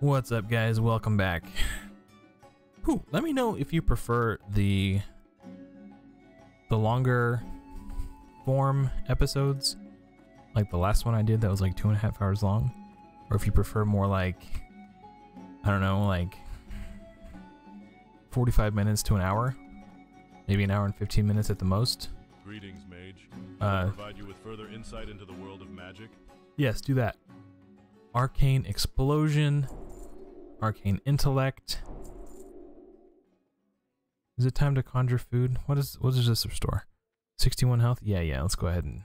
What's up, guys? Welcome back. Whew, let me know if you prefer the the longer form episodes, like the last one I did that was like two and a half hours long, or if you prefer more like I don't know, like 45 minutes to an hour, maybe an hour and 15 minutes at the most. Greetings, mage. Uh, provide you with further insight into the world of magic. Yes, do that. Arcane Explosion, Arcane Intellect. Is it time to conjure food? What is what does this restore? 61 health? Yeah, yeah, let's go ahead and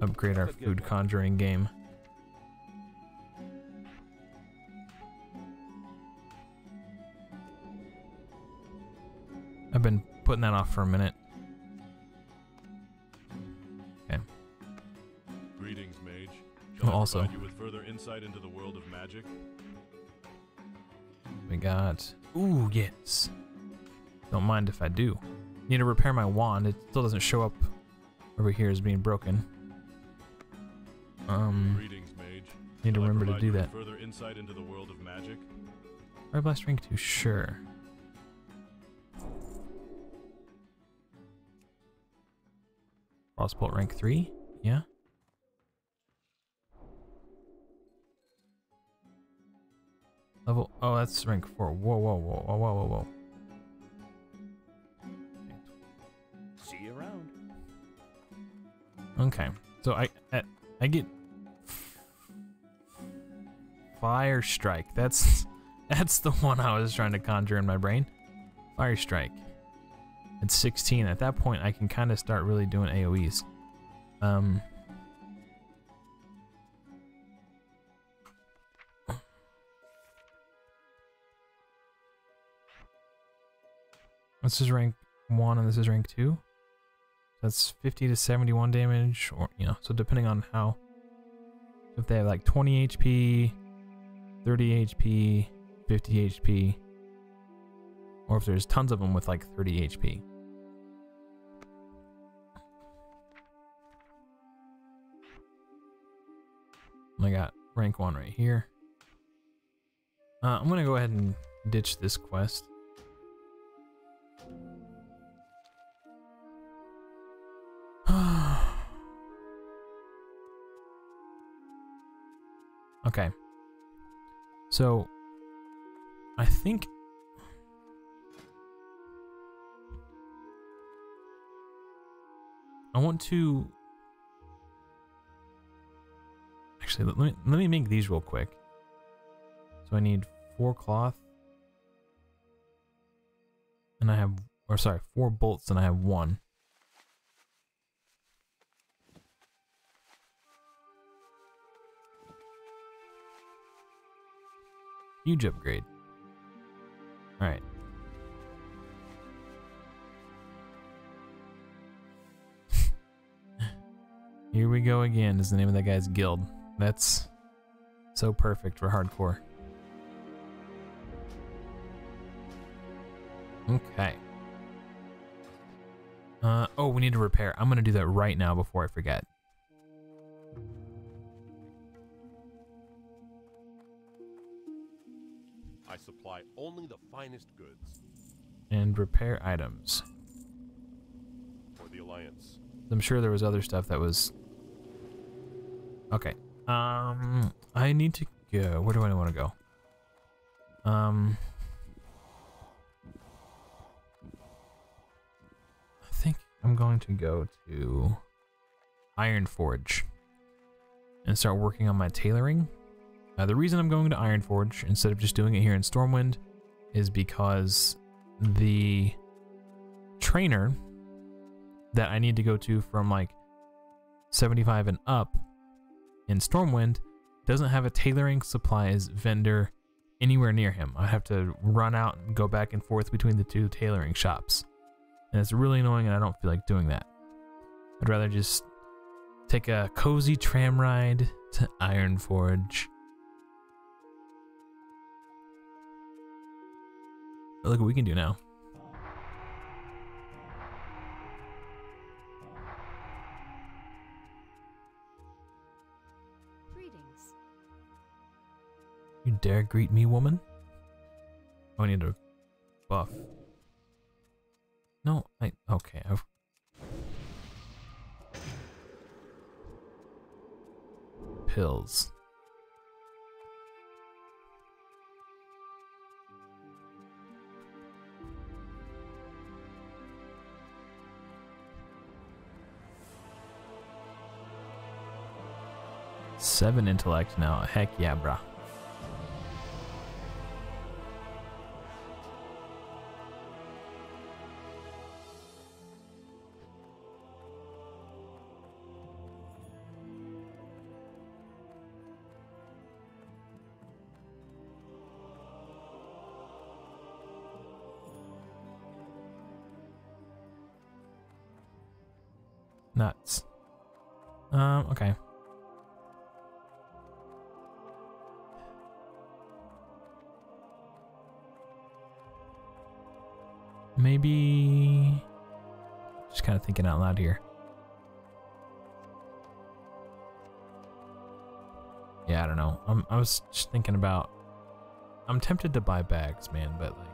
upgrade our food conjuring game. I've been putting that off for a minute. Okay. Greetings, mage. Also- provide you with further insight into the world of magic. We got. Ooh, yes. Don't mind if I do. Need to repair my wand. It still doesn't show up over here as being broken. Um, Greetings, mage. need to remember to do that. Further insight into the world of magic. Fire Blast rank 2, sure. Frostbolt rank 3, yeah. Level, oh, that's rank 4. Whoa, whoa, whoa, whoa, whoa, whoa, whoa. See you around. Okay, so I I, I get Fire Strike. That's that's the one I was trying to conjure in my brain. Fire Strike. At 16, at that point, I can kind of start really doing AOE's. Um. This is rank 1 and this is rank 2. That's 50 to 71 damage, or, you know, so depending on how. If they have like 20 HP, 30 HP, 50 HP, or if there's tons of them with like 30 HP. I got rank 1 right here. Uh, I'm gonna go ahead and ditch this quest. Okay. So, I think. I want to. Actually, let me let me make these real quick. So I need four cloth, and I have, or sorry, four bolts, and I have one. Huge upgrade. Alright. Here we go again is the name of that guy's guild. That's so perfect for hardcore. Okay. Uh, oh, we need to repair. I'm gonna do that right now before I forget. Only the finest goods And repair items. for the Alliance. I'm sure there was other stuff that was. Okay. Um, I need to go. Where do I want to go? Um, I think I'm going to go to Ironforge and start working on my tailoring. Uh, the reason I'm going to Ironforge instead of just doing it here in Stormwind is because the trainer that I need to go to from like 75 and up in Stormwind doesn't have a tailoring supplies vendor anywhere near him. I have to run out and go back and forth between the two tailoring shops. And it's really annoying and I don't feel like doing that. I'd rather just take a cozy tram ride to Ironforge. But look what we can do now. Greetings. You dare greet me, woman? Oh, I need a buff. No, I okay. I've pills. Seven intellect now. Heck yeah, bruh. I was just thinking about. I'm tempted to buy bags, man, but like.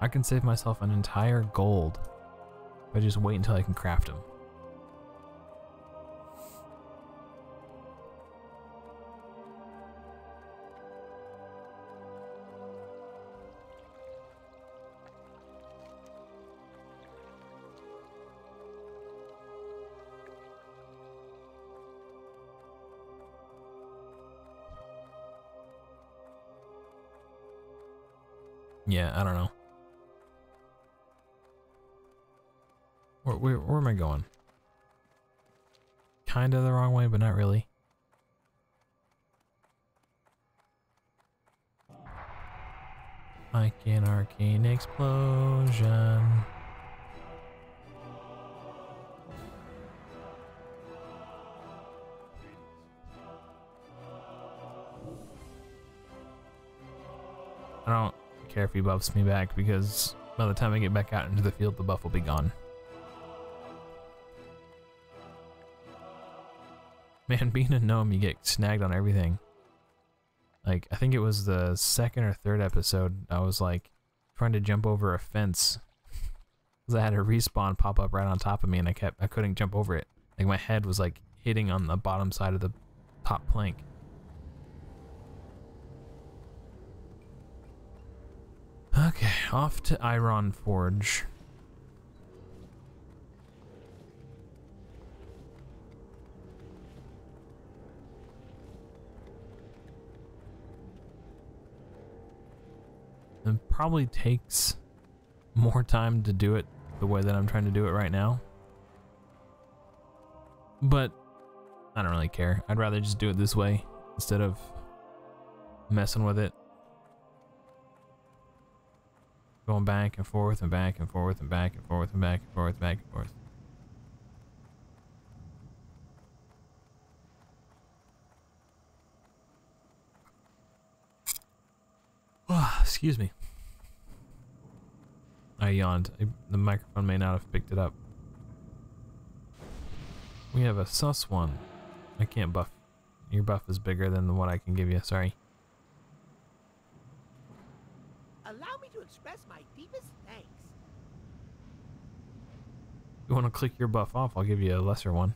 I can save myself an entire gold I just wait until I can craft them. Yeah, I don't know. Where, where, where am I going? Kinda the wrong way, but not really. Like an arcane explosion. Care if he buffs me back because by the time I get back out into the field, the buff will be gone. Man, being a gnome, you get snagged on everything. Like, I think it was the second or third episode, I was like trying to jump over a fence. Because I had a respawn pop up right on top of me and I kept, I couldn't jump over it. Like, my head was like hitting on the bottom side of the top plank. Off to Ironforge. It probably takes more time to do it the way that I'm trying to do it right now. But I don't really care. I'd rather just do it this way instead of messing with it. Going back and forth and back and forth and back and forth and back and forth, and back and forth. Ah, excuse me. I yawned. The microphone may not have picked it up. We have a sus one. I can't buff. Your buff is bigger than what I can give you. Sorry. Allow me express my deepest thanks. You want to click your buff off, I'll give you a lesser one.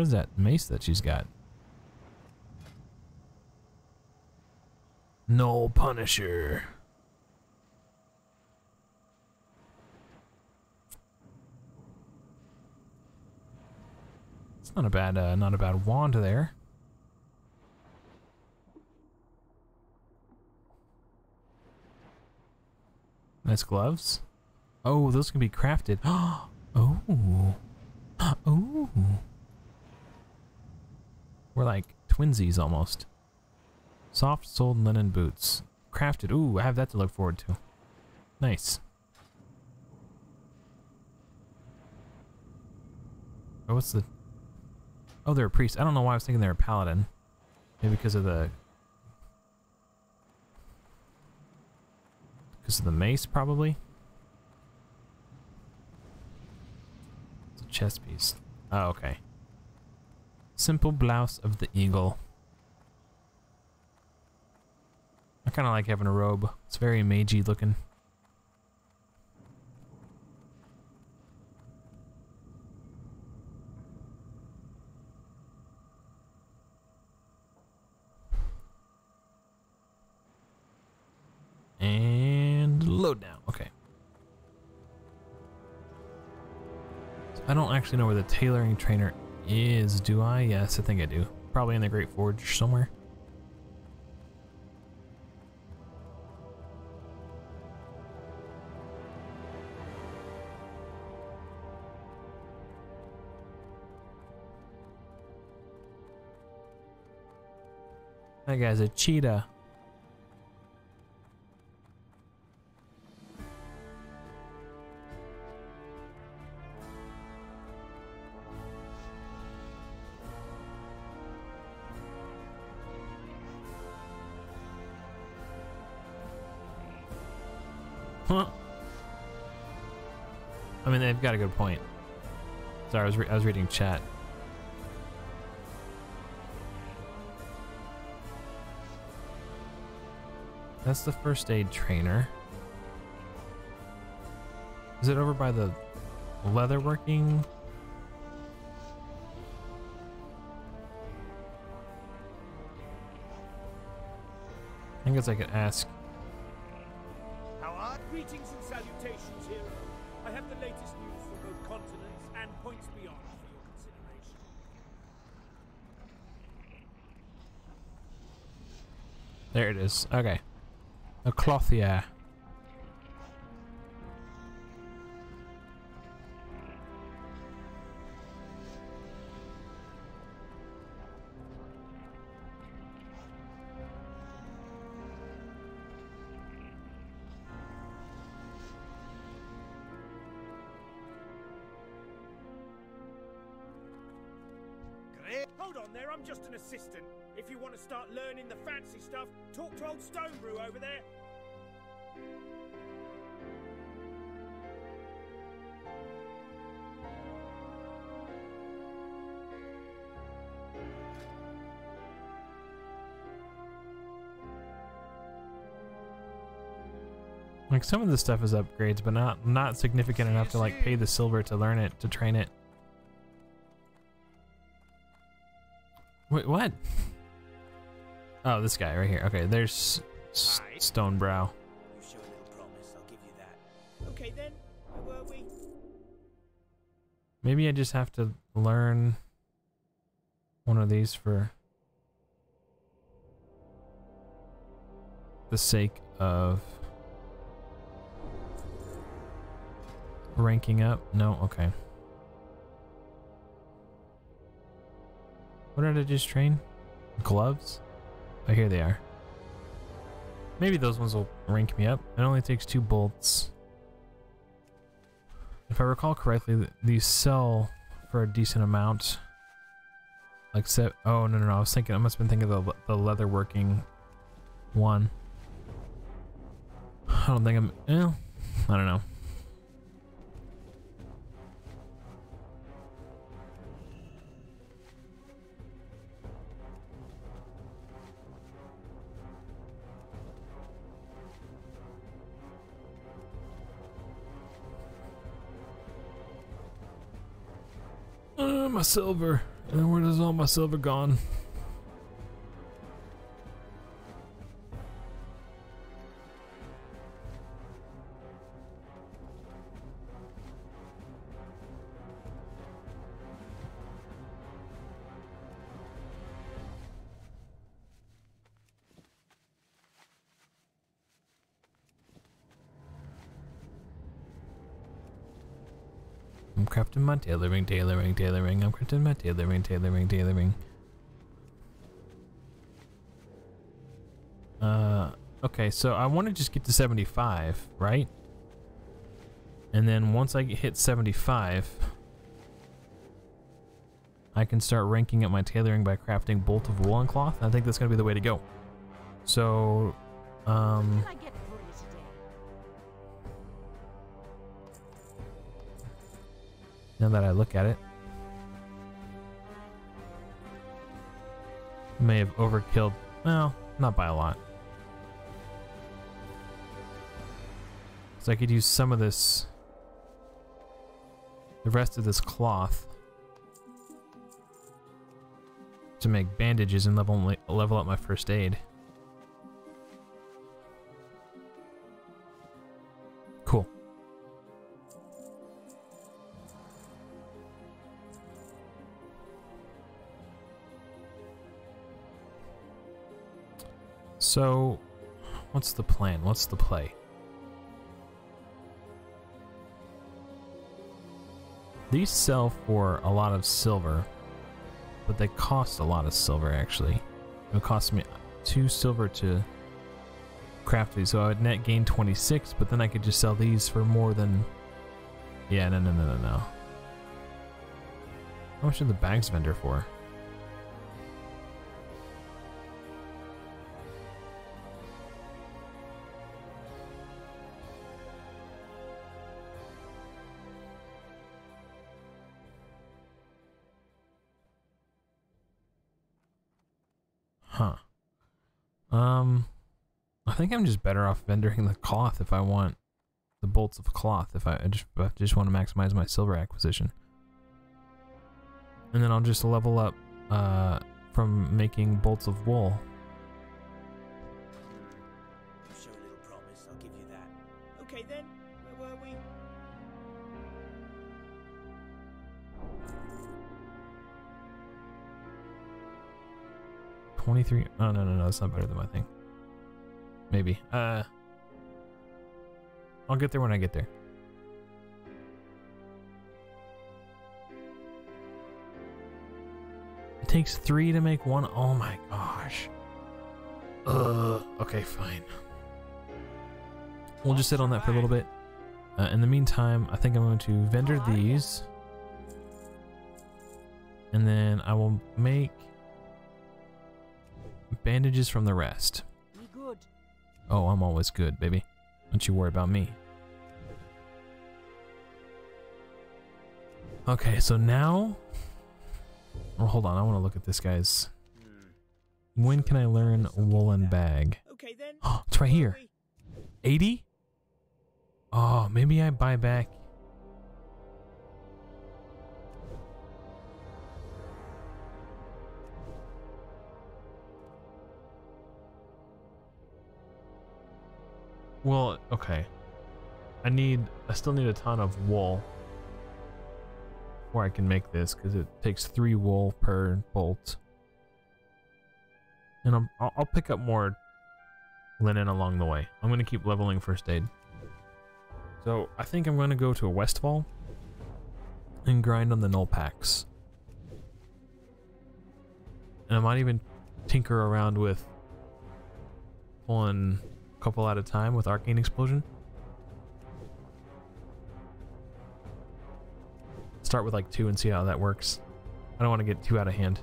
What is that mace that she's got? No Punisher. It's not a bad, uh, not a bad wand there. Nice gloves. Oh, those can be crafted. oh. Oh. We're like twinsies almost. Soft soled linen boots. Crafted. Ooh, I have that to look forward to. Nice. Oh, what's the... Oh, they're a priest. I don't know why I was thinking they're a paladin. Maybe because of the... Because of the mace, probably? It's a chest piece. Oh, okay. Simple blouse of the eagle. I kind of like having a robe. It's very magey looking. And load now. Okay. So I don't actually know where the tailoring trainer is, do I? Yes, I think I do. Probably in the Great Forge somewhere. That guy's a cheetah. Got a good point. Sorry, I was, I was reading chat. That's the first aid trainer. Is it over by the leatherworking? I guess I could ask. How are greetings and salutations, hero? I have the latest news continents and points beyond for your consideration. There it is. Okay. A clothier. Like some of the stuff is upgrades, but not not significant enough to like pay the silver to learn it to train it. Wait, what? Oh, this guy right here. Okay, there's. Stonebrow. You show a little promise, I'll give you that. Okay then, where were we? Maybe I just have to learn one of these for the sake of ranking up. No, okay. What did I just train? Gloves? Oh, here they are. Maybe those ones will rank me up. It only takes two bolts. If I recall correctly, these sell for a decent amount. Like set. Oh no no no! I was thinking. I must have been thinking of the the leather working one. I don't think I'm. Eh, I don't know. My silver. Uh, where is all my silver gone? Tailoring, tailoring, tailoring. I'm crafting my tailoring, tailoring, tailoring. Uh, okay, so I want to just get to 75, right? And then once I hit 75, I can start ranking up my tailoring by crafting bolt of wool and cloth. I think that's going to be the way to go. So, um, now that I look at it, may have overkilled. Well, not by a lot. So I could use some of this, the rest of this cloth, to make bandages and level level up my first aid. So, what's the plan? What's the play? These sell for a lot of silver, but they cost a lot of silver actually. It cost me two silver to craft these, so I would net gain 26, but then I could just sell these for more than. Yeah, no, no, no, no, no. How much are the bags vendor for? Think I'm just better off vendoring the cloth if I want the bolts of cloth. If I, I just I just want to maximize my silver acquisition, and then I'll just level up uh, from making bolts of wool. You show a little promise, I'll give you that. Okay then, where were we? Twenty-three. Oh no no no, that's not better than my thing. Maybe. Uh, I'll get there when I get there. It takes three to make one. Oh my gosh. Ugh. Okay, fine. We'll just sit on that for a little bit. Uh, in the meantime, I think I'm going to vendor these. And then I will make bandages from the rest. Oh, I'm always good, baby. Don't you worry about me. Okay, so now. Oh, hold on. I want to look at this guy's. When can I learn woolen bag? Okay then. Oh, it's right here. 80? Oh, maybe I buy back. Well, okay. I need, I still need a ton of wool before I can make this because it takes three wool per bolt. And I'm, I'll, I'll pick up more linen along the way. I'm going to keep leveling first aid. So I think I'm going to go to a Westfall and grind on the gnoll packs. And I might even tinker around with pulling couple at a time with Arcane Explosion. Start with like two and see how that works. I don't want to get too out of hand.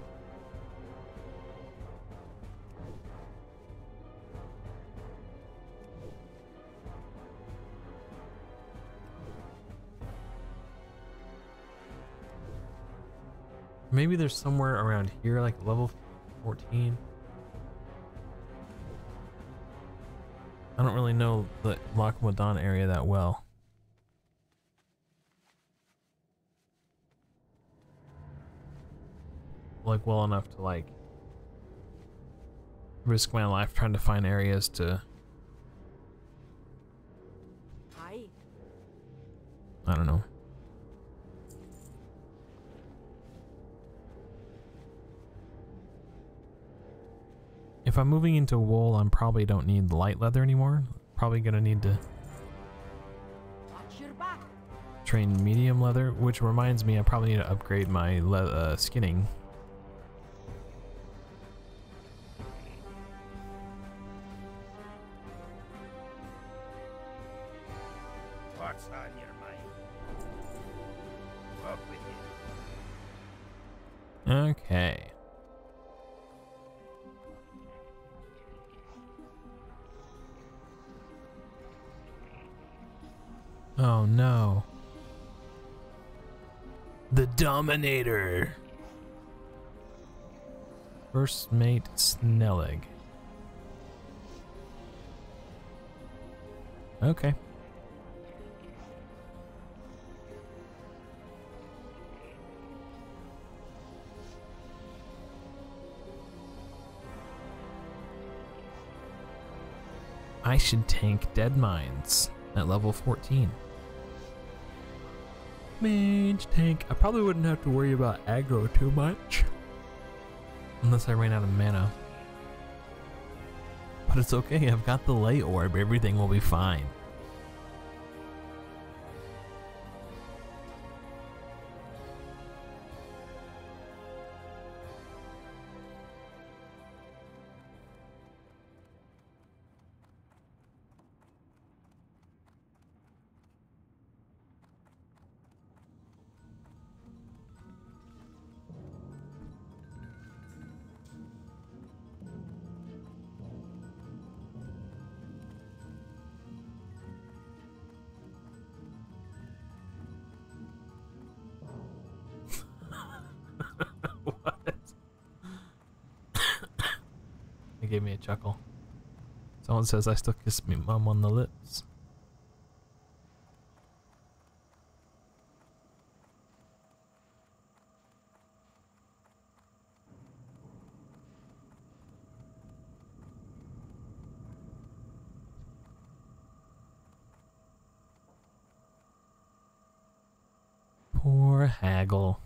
Maybe there's somewhere around here, like level 14. I don't really know the Loch area that well. Like well enough to like risk my life trying to find areas to I don't know. If I'm moving into wool, I'm probably don't need light leather anymore. Probably gonna need to Watch your back. train medium leather, which reminds me I probably need to upgrade my le uh, skinning. What's on your mind? up with you. Okay. Dominator. First mate Snellig. Okay. I should tank Deadmines at level 14. Mage tank. I probably wouldn't have to worry about aggro too much. Unless I ran out of mana. But it's okay, I've got the light orb, everything will be fine. Chuckle. Someone says I still kiss me mom on the lips. Poor Haggle.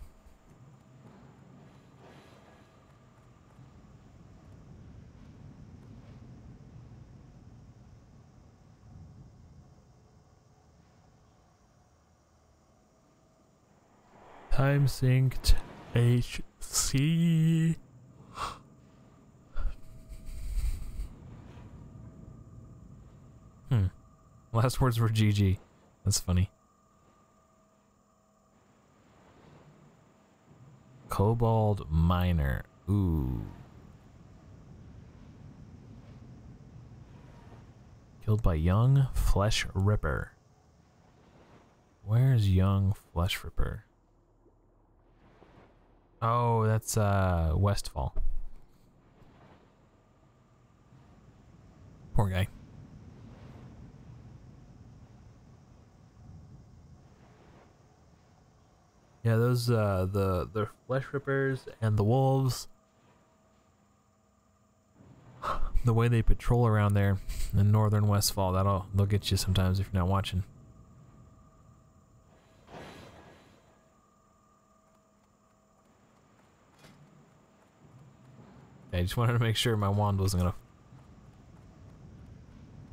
Time synced HC. Hmm. Last words were GG. That's funny. Cobalt Miner. Ooh. Killed by Young Flesh Ripper. Where's Young Flesh Ripper? Oh, that's uh Westfall. Poor guy. Yeah, those uh the the flesh rippers and the wolves. The way they patrol around there in northern Westfall, that'll they'll get you sometimes if you're not watching. I just wanted to make sure my wand wasn't gonna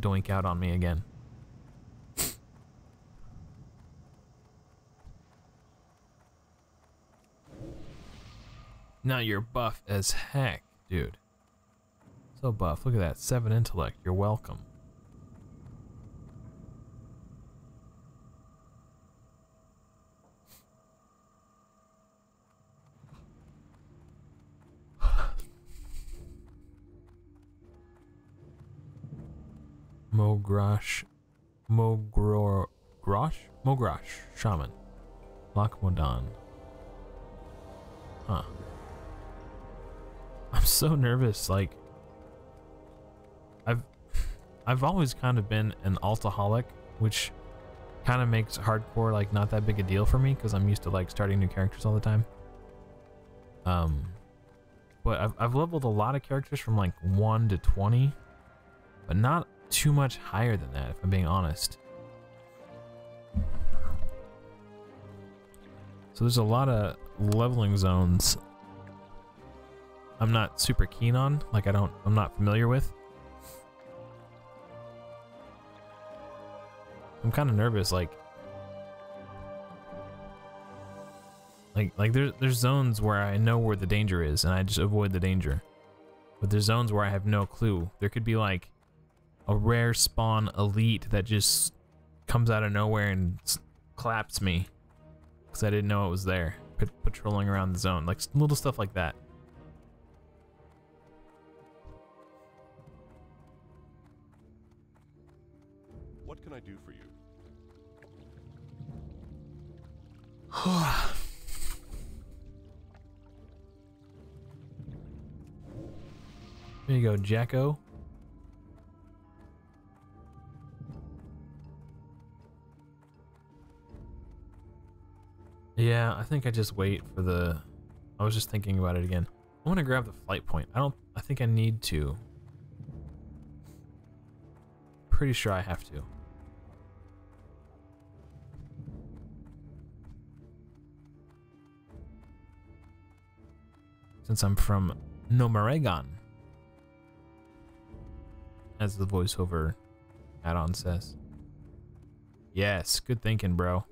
doink out on me again. now you're buff as heck, dude. So buff. Look at that. Seven intellect. You're welcome. Mogrash. Mogro. Grosh? Mogrash. Shaman. Loch Modan. Huh. I'm so nervous. Like, I've, I've always kind of been an altaholic, which kind of makes hardcore like not that big a deal for me because I'm used to like starting new characters all the time. Um, but I've I've leveled a lot of characters from like one to twenty, but not too much higher than that. If I'm being honest. So there's a lot of leveling zones I'm not super keen on, like I don't, I'm not familiar with. I'm kind of nervous, like, like, like there's there's zones where I know where the danger is, and I just avoid the danger. But there's zones where I have no clue. There could be like a rare spawn elite that just comes out of nowhere and claps me, because I didn't know it was there. Pat- patrolling around the zone, like little stuff like that. What can I do for you? There you go, Jacko. Yeah, I think I just wait for the. I was just thinking about it again. I want to grab the flight point. I don't. I think I need to. Pretty sure I have to. Since I'm from Gnomeregan as the voiceover add-on says. Yes, good thinking, bro.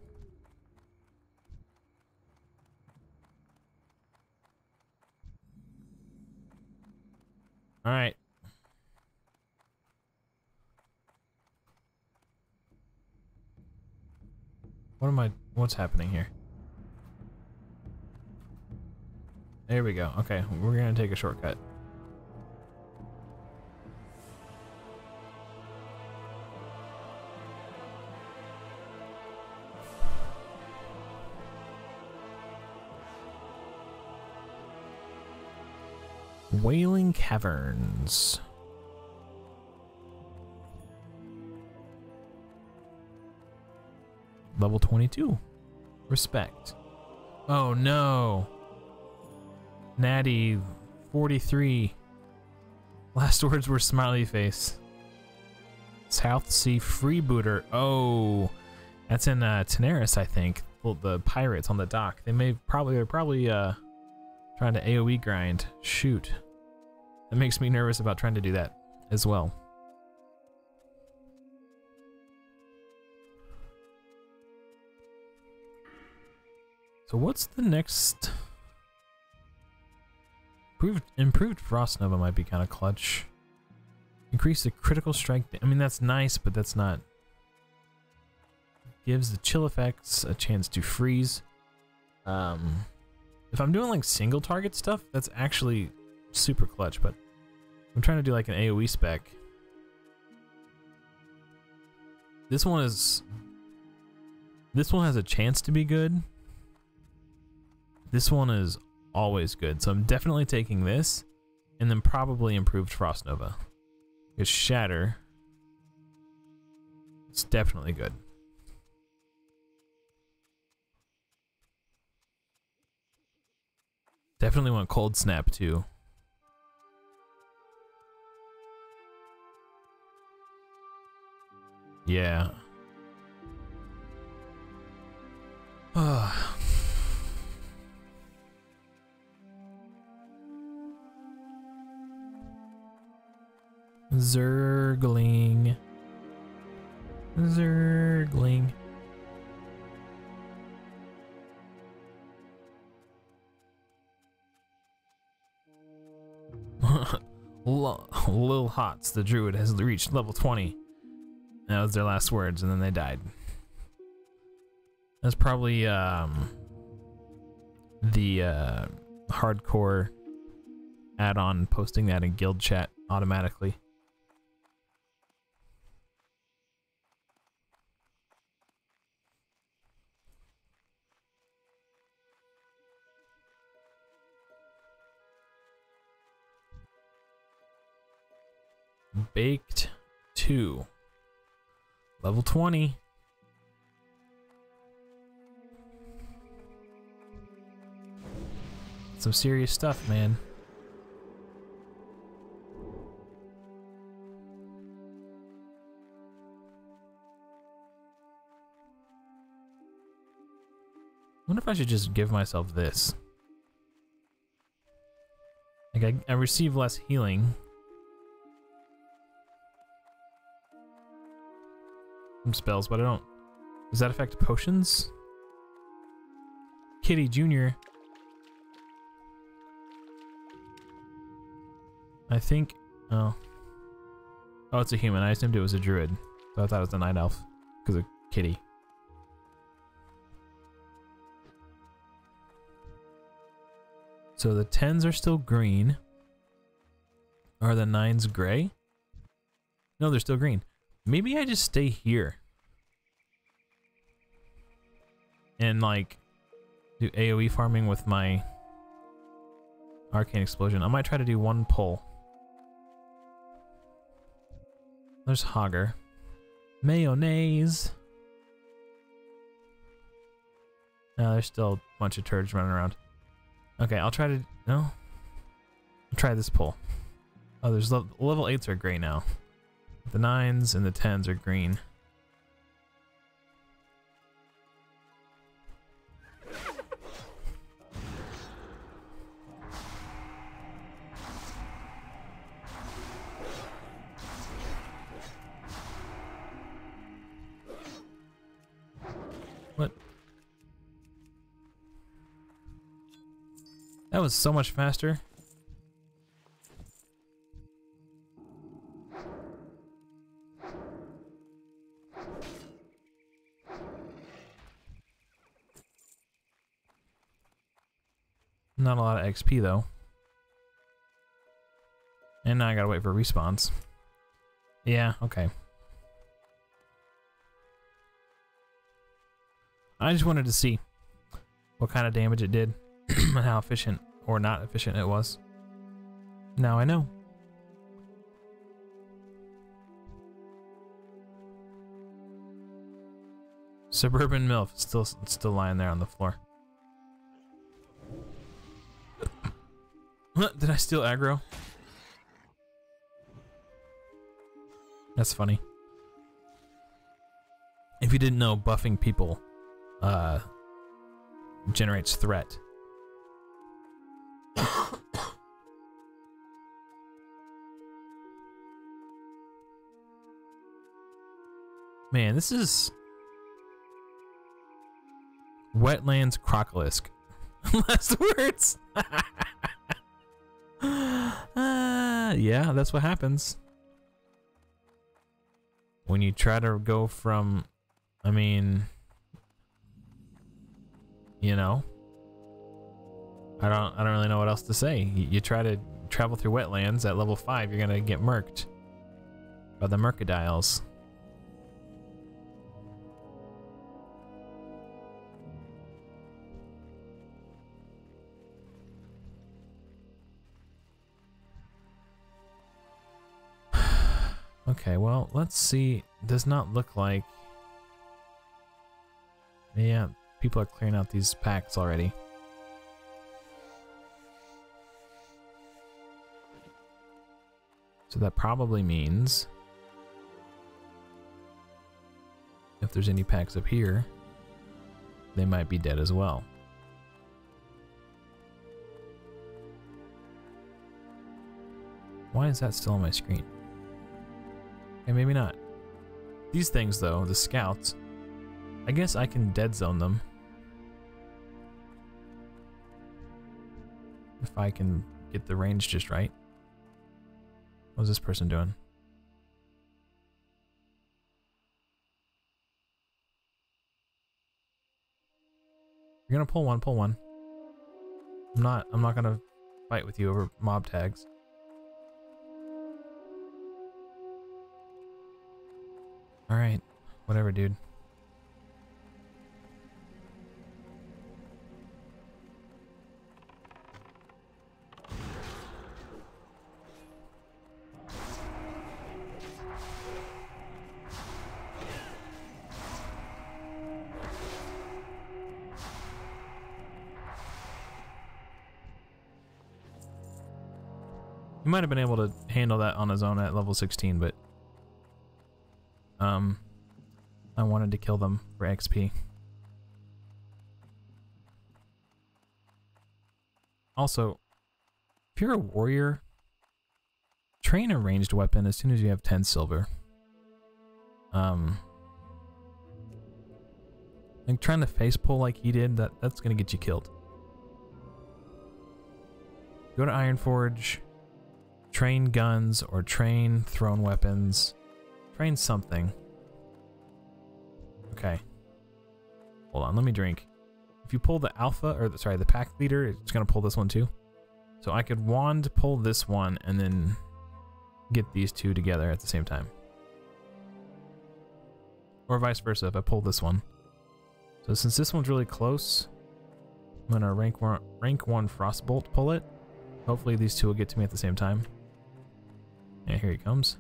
All right. What am I what's happening here? There we go. Okay, we're to take a shortcut. Wailing Caverns. Level 22. Respect. Oh no. Natty 43. Last words were smiley face. Southsea Freebooter. Oh. That's in uh, Tanaris, I think. Well, the pirates on the dock. They may probably they're probably uh trying to AoE grind. Shoot. Makes me nervous about trying to do that as well. So what's the next improved improved frost nova might be kind of clutch. Increase the critical strike. I mean that's nice, but that's not gives the chill effects a chance to freeze. Um if I'm doing like single target stuff, that's actually super clutch, but I'm trying to do like an AoE spec. This one is this one has a chance to be good. This one is always good, so I'm definitely taking this, and then probably improved Frost Nova. Because Shatter, it's definitely good. Definitely want Cold Snap too. Yeah. Zergling. Zergling. Lil Hots, the druid, has reached level 20. That was their last words, and then they died. That's probably um, the uh, hardcore add-on posting that in guild chat automatically. Baked 2. Level 20. Some serious stuff, man. I wonder if I should just give myself this. Like, I, I receive less healing. Spells, but I don't. Does that affect potions? Kitty Jr. I think. Oh. Oh, it's a human. I assumed it was a druid. So I thought it was a night elf. Because of Kitty. So the 10s are still green. Are the 9s gray? No, they're still green. Maybe I just stay here. And like do AoE farming with my arcane explosion. I might try to do one pull. There's Hogger. Mayonnaise. No, there's still a bunch of turds running around. Okay, I'll try to... No? I'll try this pull. Oh, there's le level 8s are gray now. The 9s and the 10s are green. What? That was so much faster. XP though. And now I gotta wait for respawns. Yeah, okay. I just wanted to see what kind of damage it did and how efficient or not efficient it was. Now I know. Suburban MILF is still still lying there on the floor. Did I steal aggro? That's funny. If you didn't know, buffing people uh, generates threat. Man, this is wetlands crocolisk. Last words. yeah, that's what happens when you try to go from. I mean, you know, I don't. I don't really know what else to say. You, you try to travel through wetlands at level five, you're gonna get murked by the mercadiles. Okay, well, let's see. Does not look like... Yeah, people are clearing out these packs already. So that probably means... If there's any packs up here, they might be dead as well. Why is that still on my screen? Maybe not. These things, though, the scouts, I guess I can dead zone them. If I can get the range just right. What's this person doing? You're gonna pull one, pull one. I'm not I'm not gonna fight with you over mob tags. Alright. Whatever, dude. He might have been able to handle that on his own at level 16, but kill them for XP. Also, if you're a warrior, train a ranged weapon as soon as you have 10 silver. Um, like trying to face pull like he did, that that's gonna get you killed. Go to Ironforge, train guns or train thrown weapons. Train something. Okay. Hold on, let me drink. If you pull the alpha, or the, sorry, the pack leader, it's gonna pull this one too. So I could wand pull this one and then get these two together at the same time. Or vice versa if I pull this one. So since this one's really close, I'm gonna rank one, rank one Frostbolt pull it. Hopefully these two will get to me at the same time. Yeah, here he comes.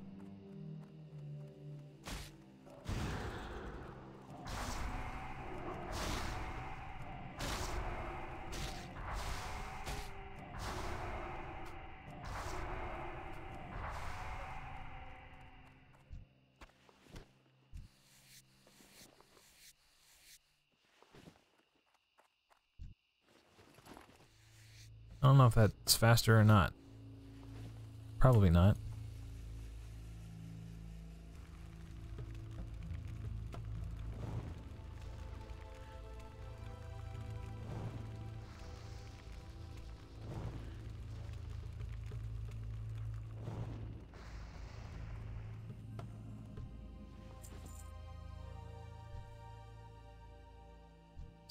If that's faster or not. Probably not.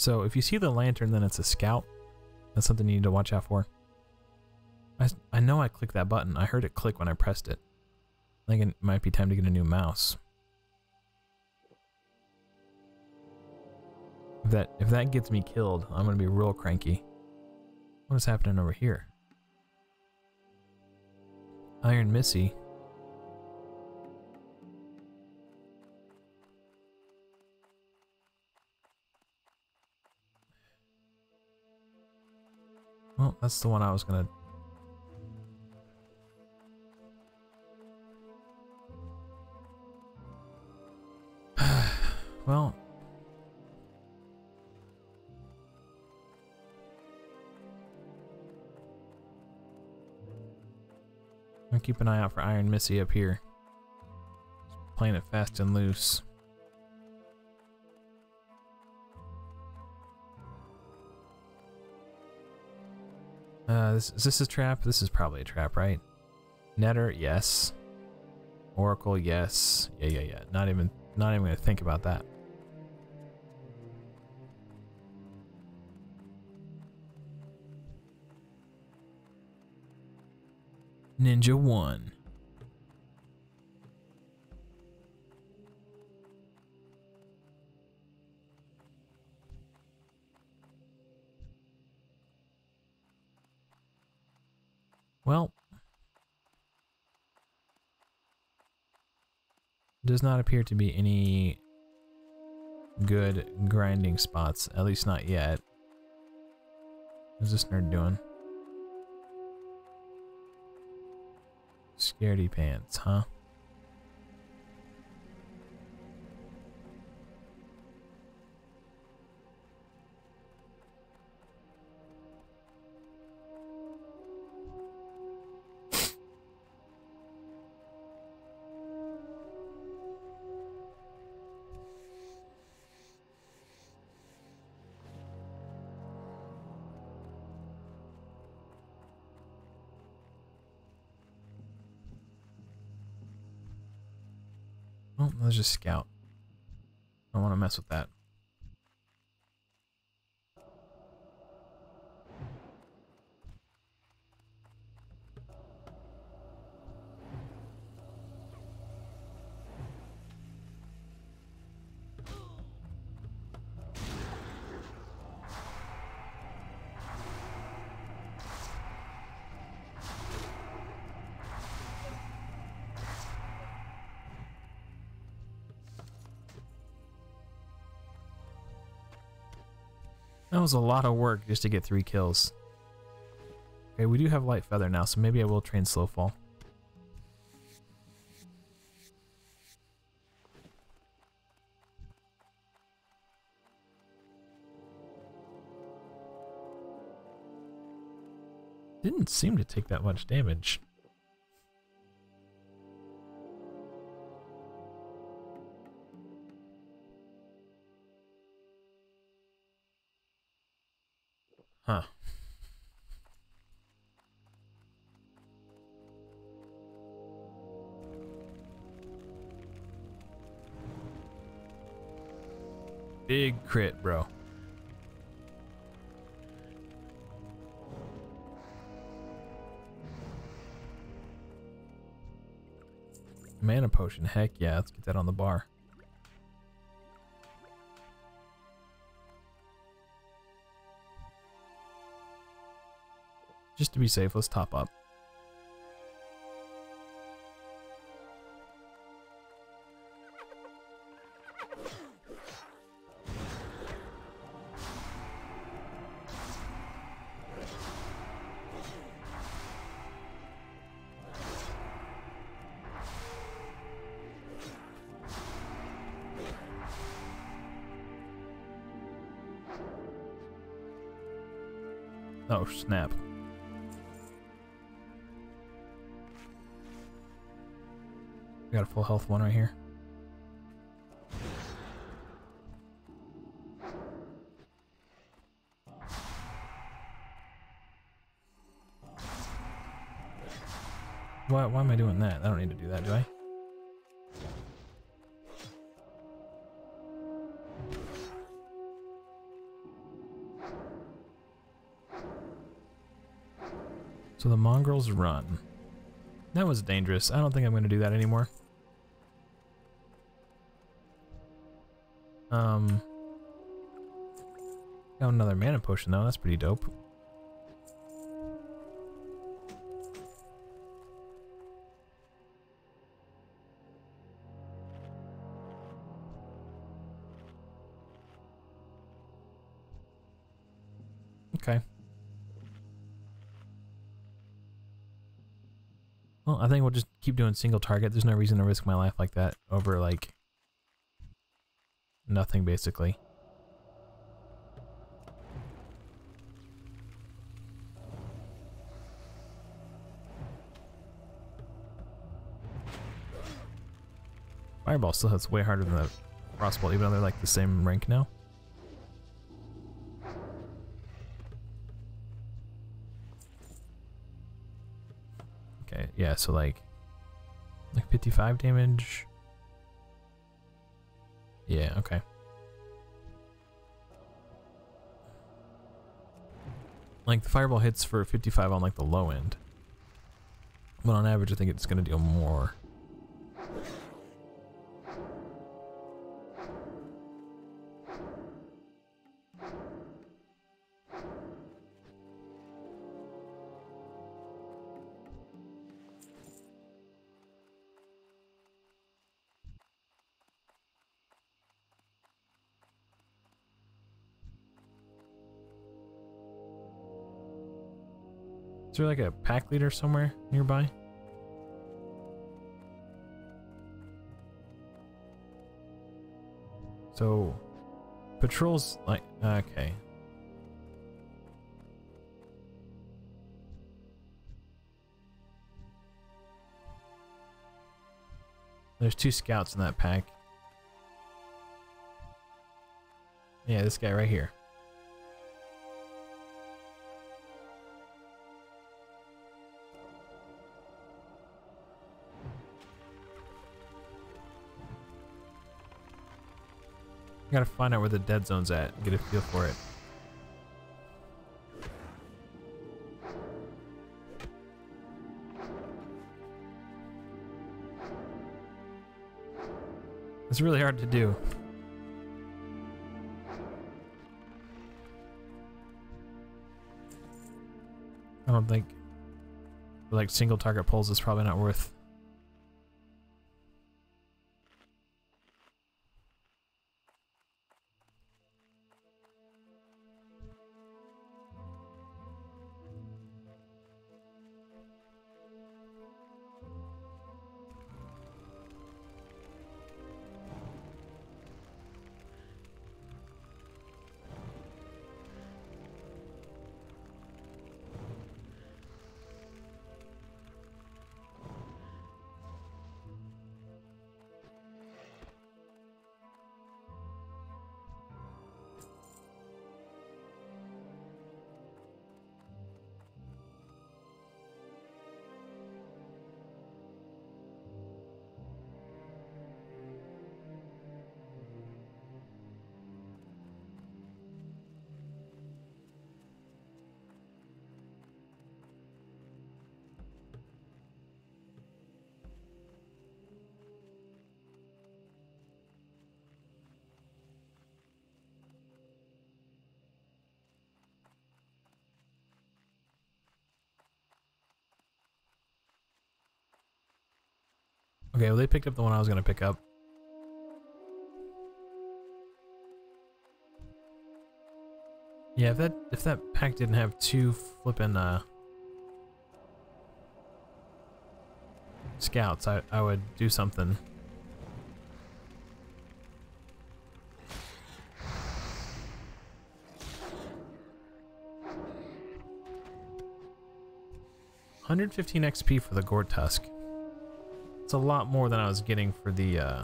So if you see the lantern, then it's a scout. That's something you need to watch out for. I, I know I clicked that button. I heard it click when I pressed it. I think it might be time to get a new mouse. If that if that gets me killed, I'm gonna be real cranky. What is happening over here? Iron Missy. Well, that's the one I was gonna well, I'm keep an eye out for Iron Missy up here. Just playing it fast and loose. Uh, this, is this a trap? This is probably a trap, right? Netter, yes. Oracle, yes. Yeah, yeah, yeah. Not even, not even gonna think about that. Ninja 1. Well, does not appear to be any good grinding spots, at least not yet. What's this nerd doing? Scaredy pants, huh? Scout. I don't want to mess with that. Was a lot of work just to get three kills. Okay, we do have light feather now, so maybe I will train slow fall. Didn't seem to take that much damage. Big crit, bro. Mana potion, heck yeah, let's get that on the bar. Just to be safe, let's top up. Oh, snap. I got a full health one right here. Why, why am I doing that? I don't need to do that, do I? So the mongrels run. That was dangerous. I don't think I'm going to do that anymore. Um, got another mana potion though. That's pretty dope. I think we'll just keep doing single target. There's no reason to risk my life like that over like nothing basically. Fireball still hits way harder than the crossbow, even though they're like the same rank now. So like like 55 damage. Yeah, okay. Like the fireball hits for 55 on like the low end. But on average I think it's gonna deal more. There like a pack leader somewhere nearby? So, patrols like okay. There's two scouts in that pack. Yeah, this guy right here. Gotta find out where the dead zone's at get a feel for it. It's really hard to do. I don't think like single target pulls is probably not worth Okay, well they picked up the one I was gonna pick up. Yeah, if that if that pack didn't have two flippin' uh scouts, I I would do something. Hundred fifteen XP for the Goretusk. It's a lot more than I was getting for the uh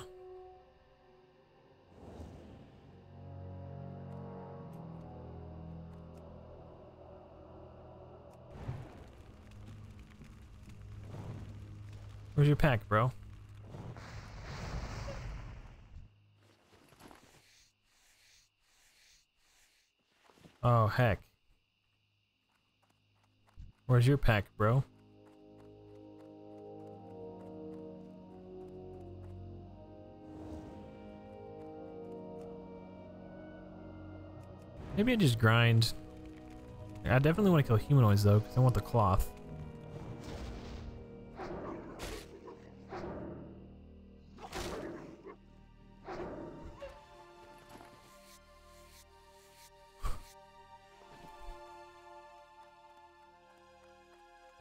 Where's your pack, bro? Oh, heck. Where's your pack, bro? Maybe I just grind. I definitely want to kill humanoids though, because I want the cloth.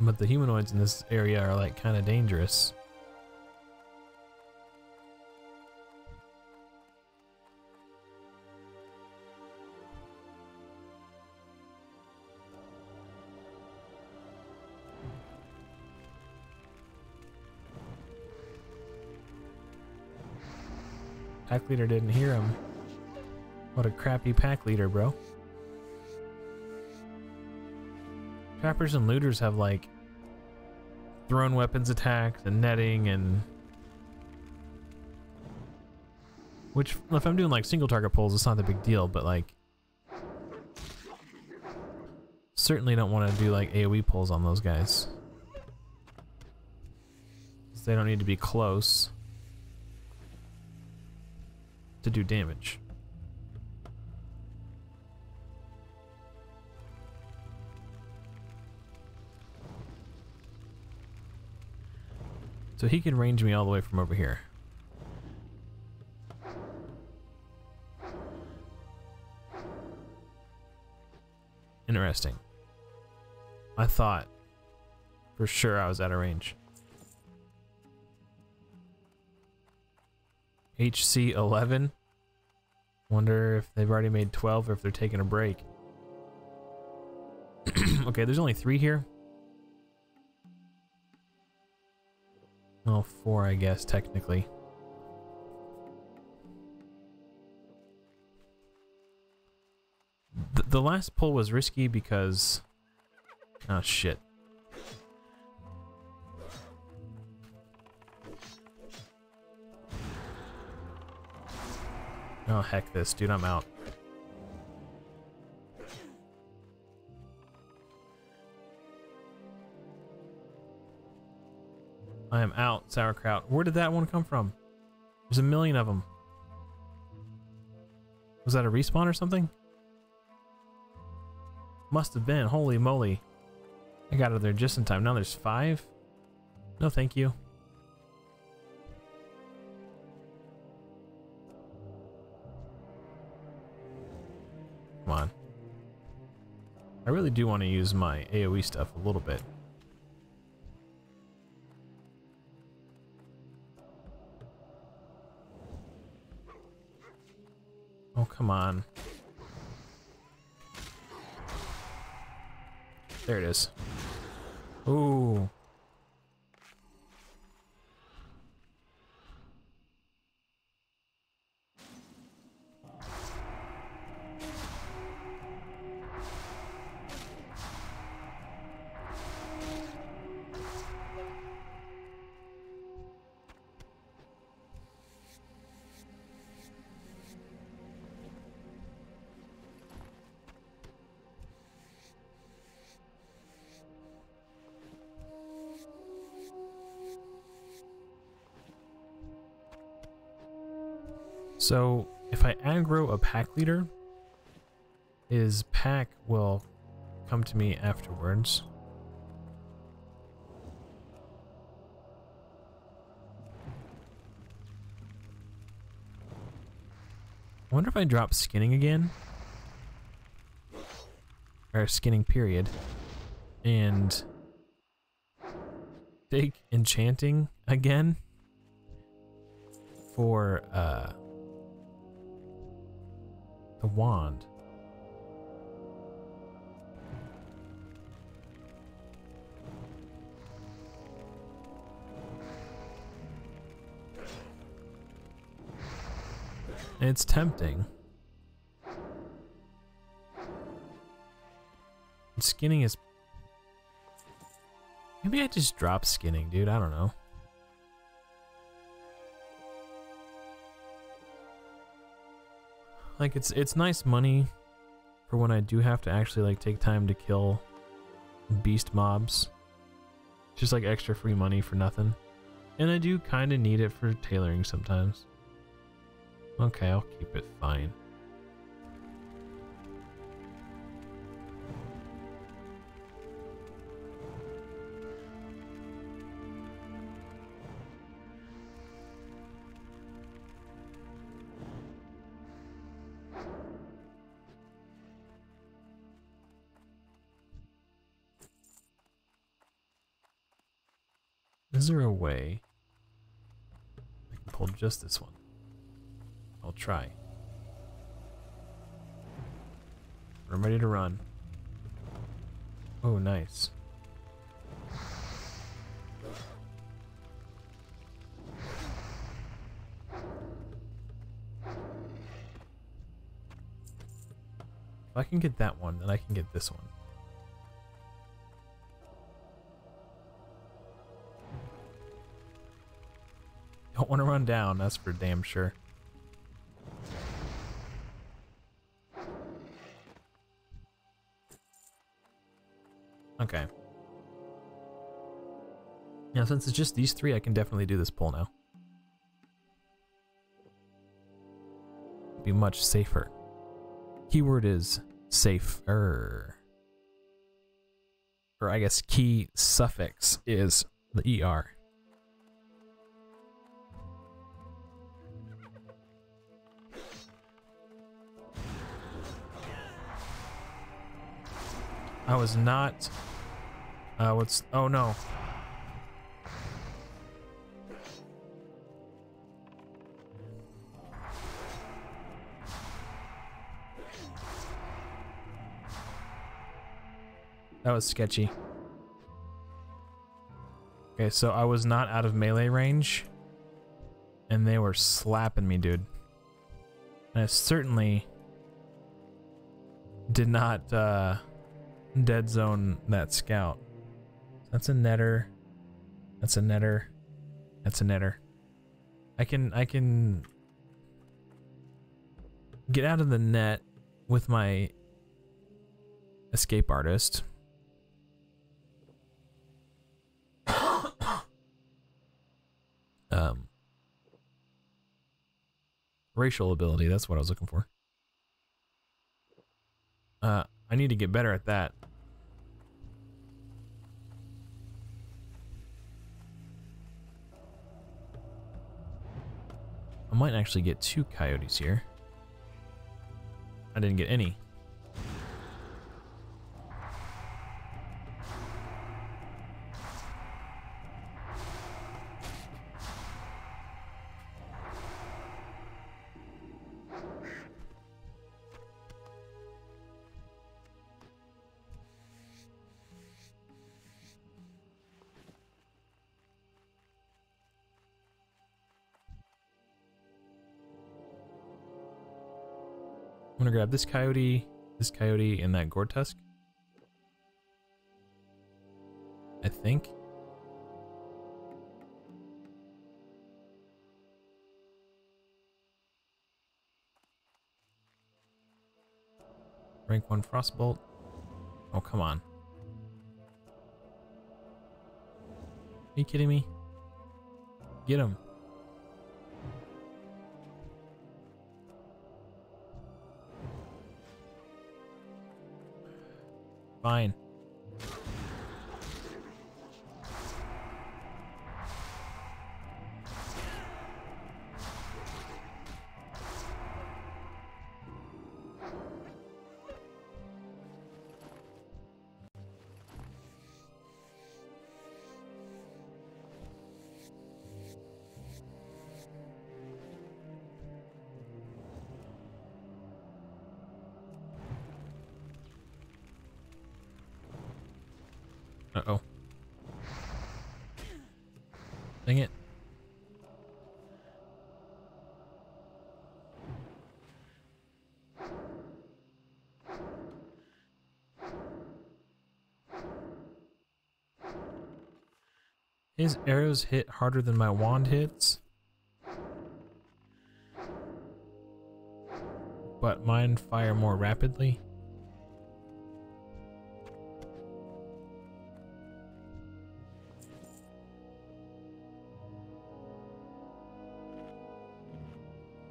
But the humanoids in this area are like kind of dangerous. Pack leader didn't hear him. What a crappy pack leader, bro. Trappers and looters have like thrown weapons attacks and netting and which if I'm doing like single target pulls it's not the big deal but like certainly don't want to do like AoE pulls on those guys. they don't need to be close to do damage So he can range me all the way from over here. Interesting. I thought for sure I was out of range. HC 11. Wonder if they've already made 12 or if they're taking a break. okay, there's only three here. Well, four, I guess, technically. The, the last pull was risky because... Oh, shit. Oh, heck this, dude, I'm out. I am out, sauerkraut. Where did that one come from? There's a million of them. Was that a respawn or something? Must have been. Holy moly. I got out of there just in time. Now there's five? No, thank you. I really do want to use my AoE stuff a little bit. Oh, come on. There it is. Ooh. pack leader is pack will come to me afterwards. I wonder if I drop skinning again. Or skinning period. And take enchanting again for uh the wand. It's tempting. Skinning is. Maybe I just drop skinning, dude. I don't know. Like it's it's nice money for when I do have to actually like take time to kill beast mobs. Just like extra free money for nothing. And I do kind of need it for tailoring sometimes. Okay, I'll keep it fine. There a way I can pull just this one? I'll try. I'm ready to run. Oh, nice. If I can get that one, then I can get this one. Want to run down, that's for damn sure. Okay. Now, since it's just these three, I can definitely do this pull now. Be much safer. Keyword is safer. Or I guess key suffix is the ER. I was not. Uh, what's. Oh no. That was sketchy. Okay, so I was not out of melee range. And they were slapping me, dude. And I certainly did not, uh dead zone that scout. That's a netter. That's a netter. That's a netter. I can I can get out of the net with my escape artist. um racial ability, that's what I was looking for. Uh I need to get better at that. I might actually get two coyotes here. I didn't get any. I'm gonna grab this coyote, this coyote, and that goretusk. I think. Rank 1 Frostbolt. Oh, come on. Are you kidding me? Get him. Fine. His arrows hit harder than my wand hits. But mine fire more rapidly.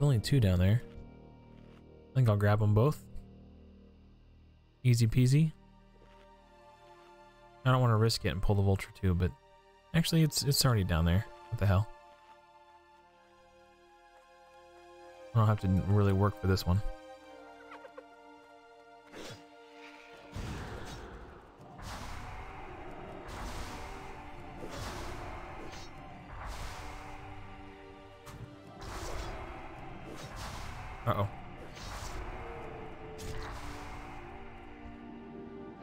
Only two down there. I think I'll grab them both. Easy peasy. I don't want to risk it and pull the vulture too, but actually it's it's already down there. What the hell? I don't have to really work for this one. Uh-oh.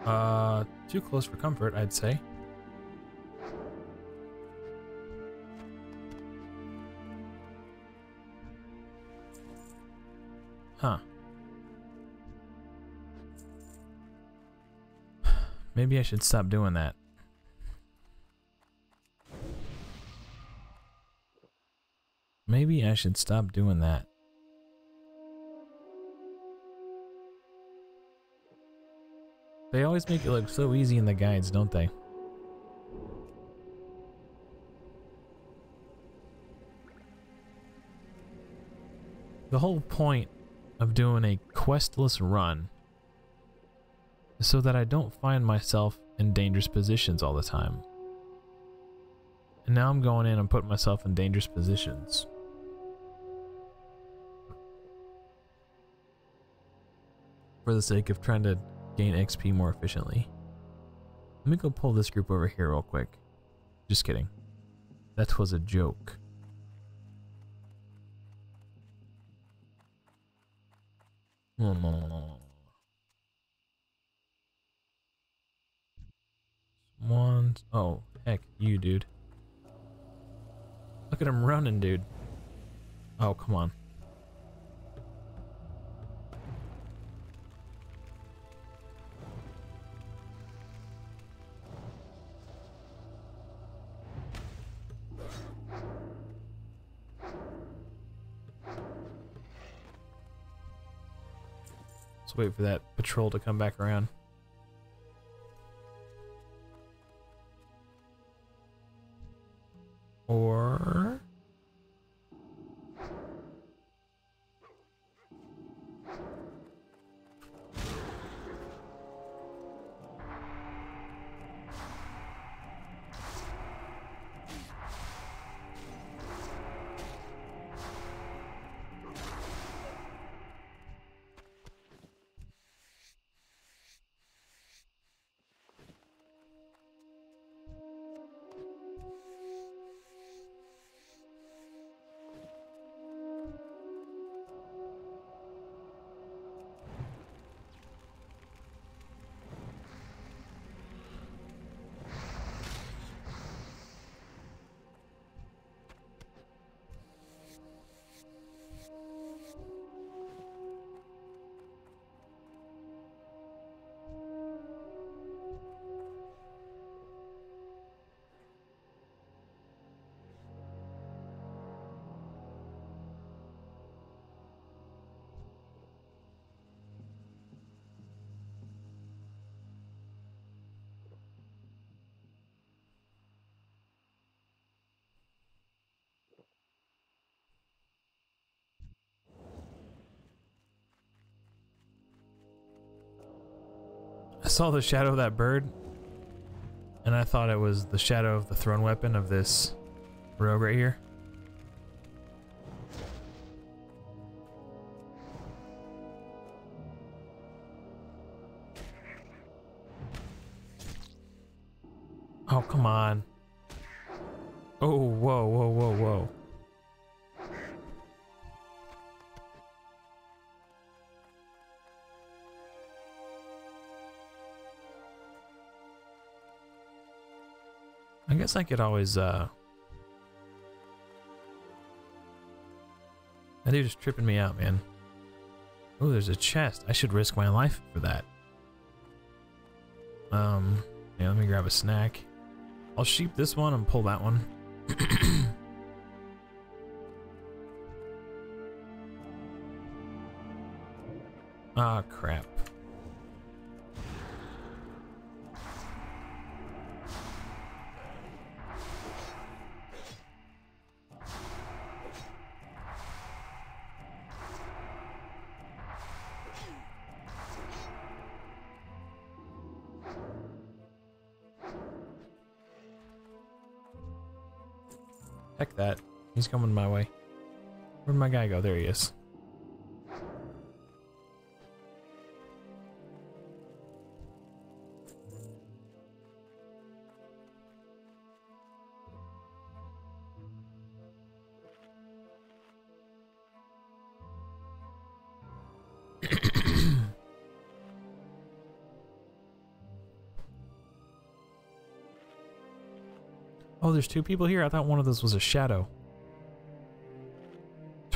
Uh, too close for comfort, I'd say. I should stop doing that. Maybe I should stop doing that. They always make it look so easy in the guides, don't they? The whole point of doing a questless run so that I don't find myself in dangerous positions all the time. And now I'm going in and putting myself in dangerous positions. For the sake of trying to gain XP more efficiently. Let me go pull this group over here real quick. Just kidding. That was a joke. Mm, mm, mm, One, oh, heck, you, dude. Look at him running, dude. Oh, come on. Let's wait for that patrol to come back around. Saw the shadow of that bird, and I thought it was the shadow of the thrown weapon of this rogue right here. I could always, uh... That dude is tripping me out, man. Oh, there's a chest. I should risk my life for that. Um, yeah, let me grab a snack. I'll sheep this one and pull that one. Ah, crap. Coming my way. Where'd my guy go? There he is. Oh, there's two people here? I thought one of those was a shadow.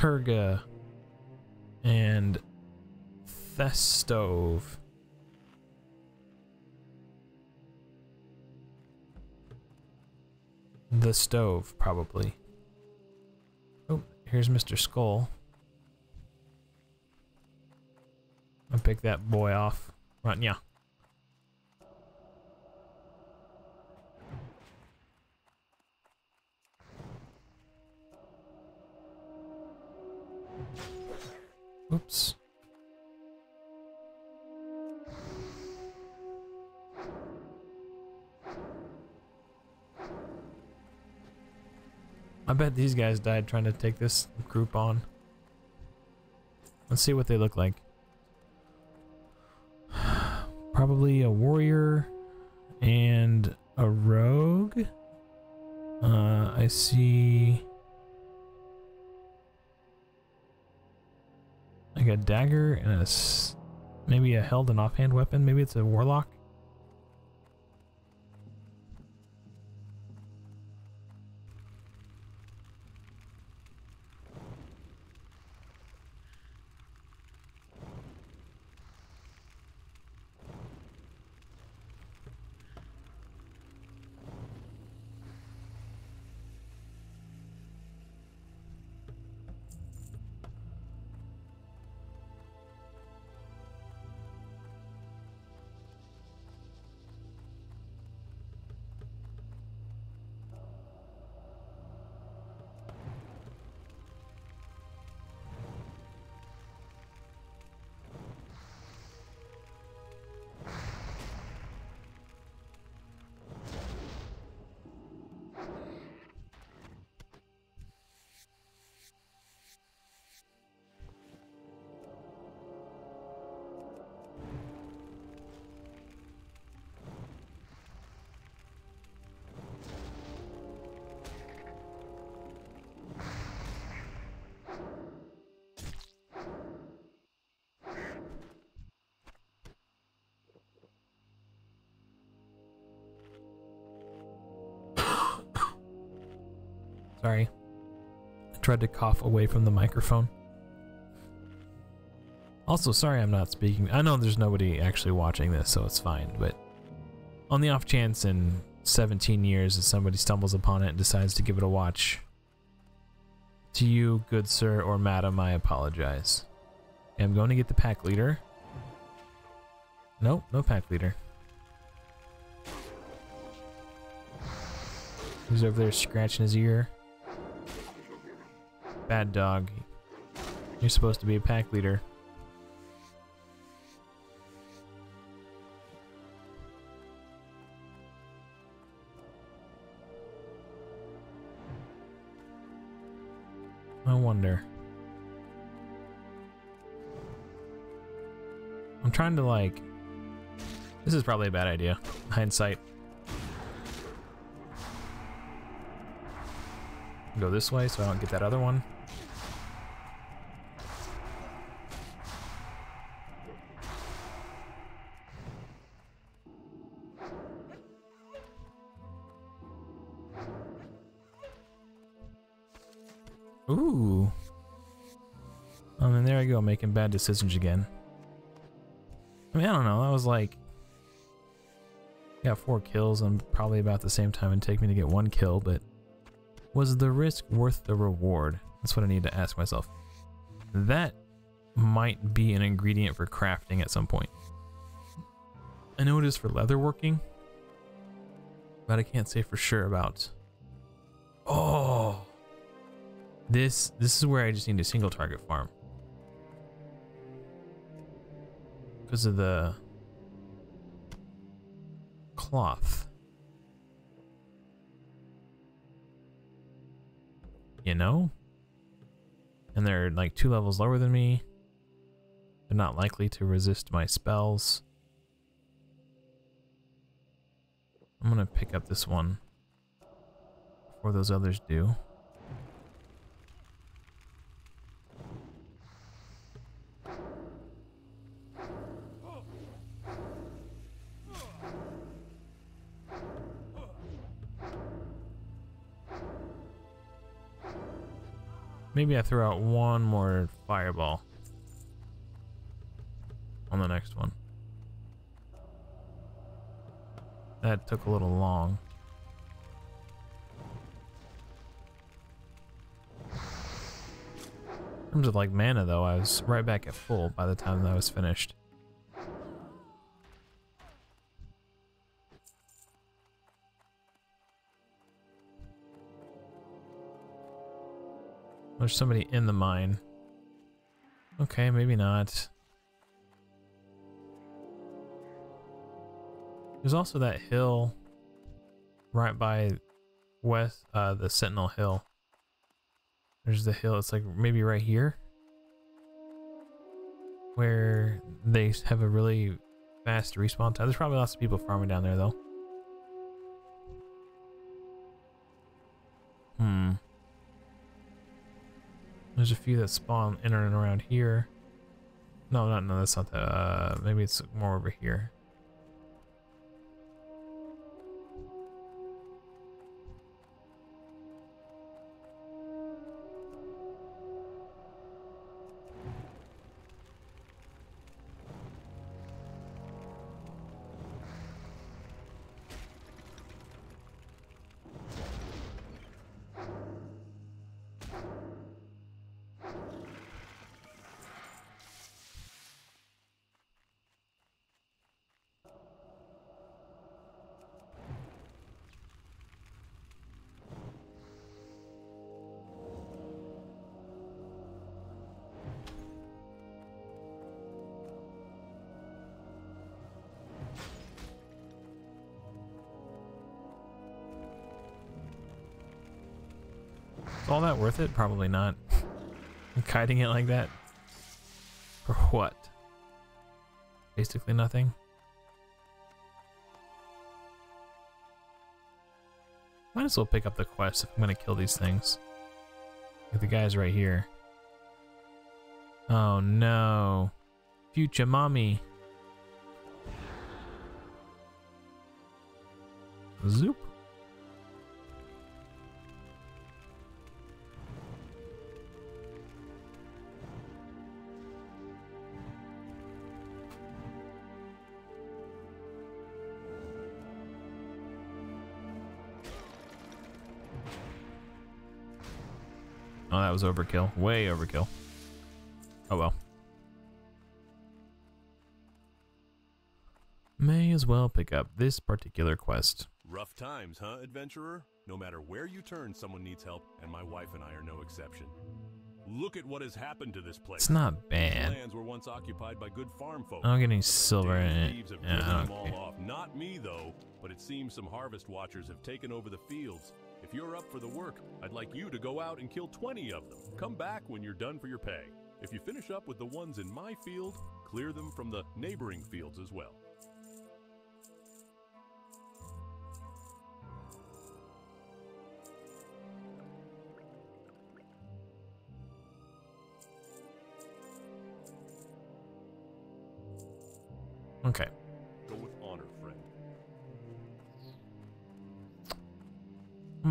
Turga and Thestove. The stove, probably. Oh, here's Mr. Skull. I'll pick that boy off. Right, yeah. Oops. I bet these guys died trying to take this group on. Let's see what they look like. Probably a warrior and a rogue. Uh, I see like a dagger and a maybe a held and offhand weapon. Maybe it's a warlock. Sorry. I tried to cough away from the microphone. Also, sorry I'm not speaking. I know there's nobody actually watching this, so it's fine, but on the off chance in 17 years that somebody stumbles upon it and decides to give it a watch, to you, good sir or madam, I apologize. I'm going to get the pack leader. Nope, no pack leader. He's over there scratching his ear. Bad dog. You're supposed to be a pack leader. I wonder. I'm trying to like... This is probably a bad idea. Hindsight. Go this way so I don't get that other one. Decisions again. I mean, I don't know. That was like got four kills and probably about the same time it'd take me to get one kill, but was the risk worth the reward? That's what I need to ask myself. That might be an ingredient for crafting at some point. I know it is for leatherworking, but I can't say for sure about. Oh, this this is where I just need a single target farm because of the cloth. You know? And they're like two levels lower than me. They're not likely to resist my spells. I'm gonna pick up this one before those others do. Maybe I throw out one more fireball on the next one. That took a little long. In terms of like mana though, I was right back at full by the time that I was finished. There's somebody in the mine. Okay, maybe not. There's also that hill right by west, uh, the Sentinel Hill. There's the hill, it's like maybe right here. Where they have a really fast respawn time. There's probably lots of people farming down there though. There's a few that spawn in and around here. No, not no, that's not that. Uh, maybe it's more over here. Worth it? Probably not. Kiting it like that? For what? Basically nothing. Might as well pick up the quest if I'm gonna kill these things. The guy's right here. Oh no. Future mommy. Zoop. That was overkill. Way overkill. Oh well. May as well pick up this particular quest. Rough times, huh, adventurer? No matter where you turn, someone needs help, and my wife and I are no exception. Look at what has happened to this place. It's not bad. lands were once occupied by good farm folk. I don't get any silver in it. Yeah, okay. Not me, though, but it seems some harvest watchers have taken over the fields. If you're up for the work, I'd like you to go out and kill 20 of them. Come back when you're done for your pay. If you finish up with the ones in my field, clear them from the neighboring fields as well.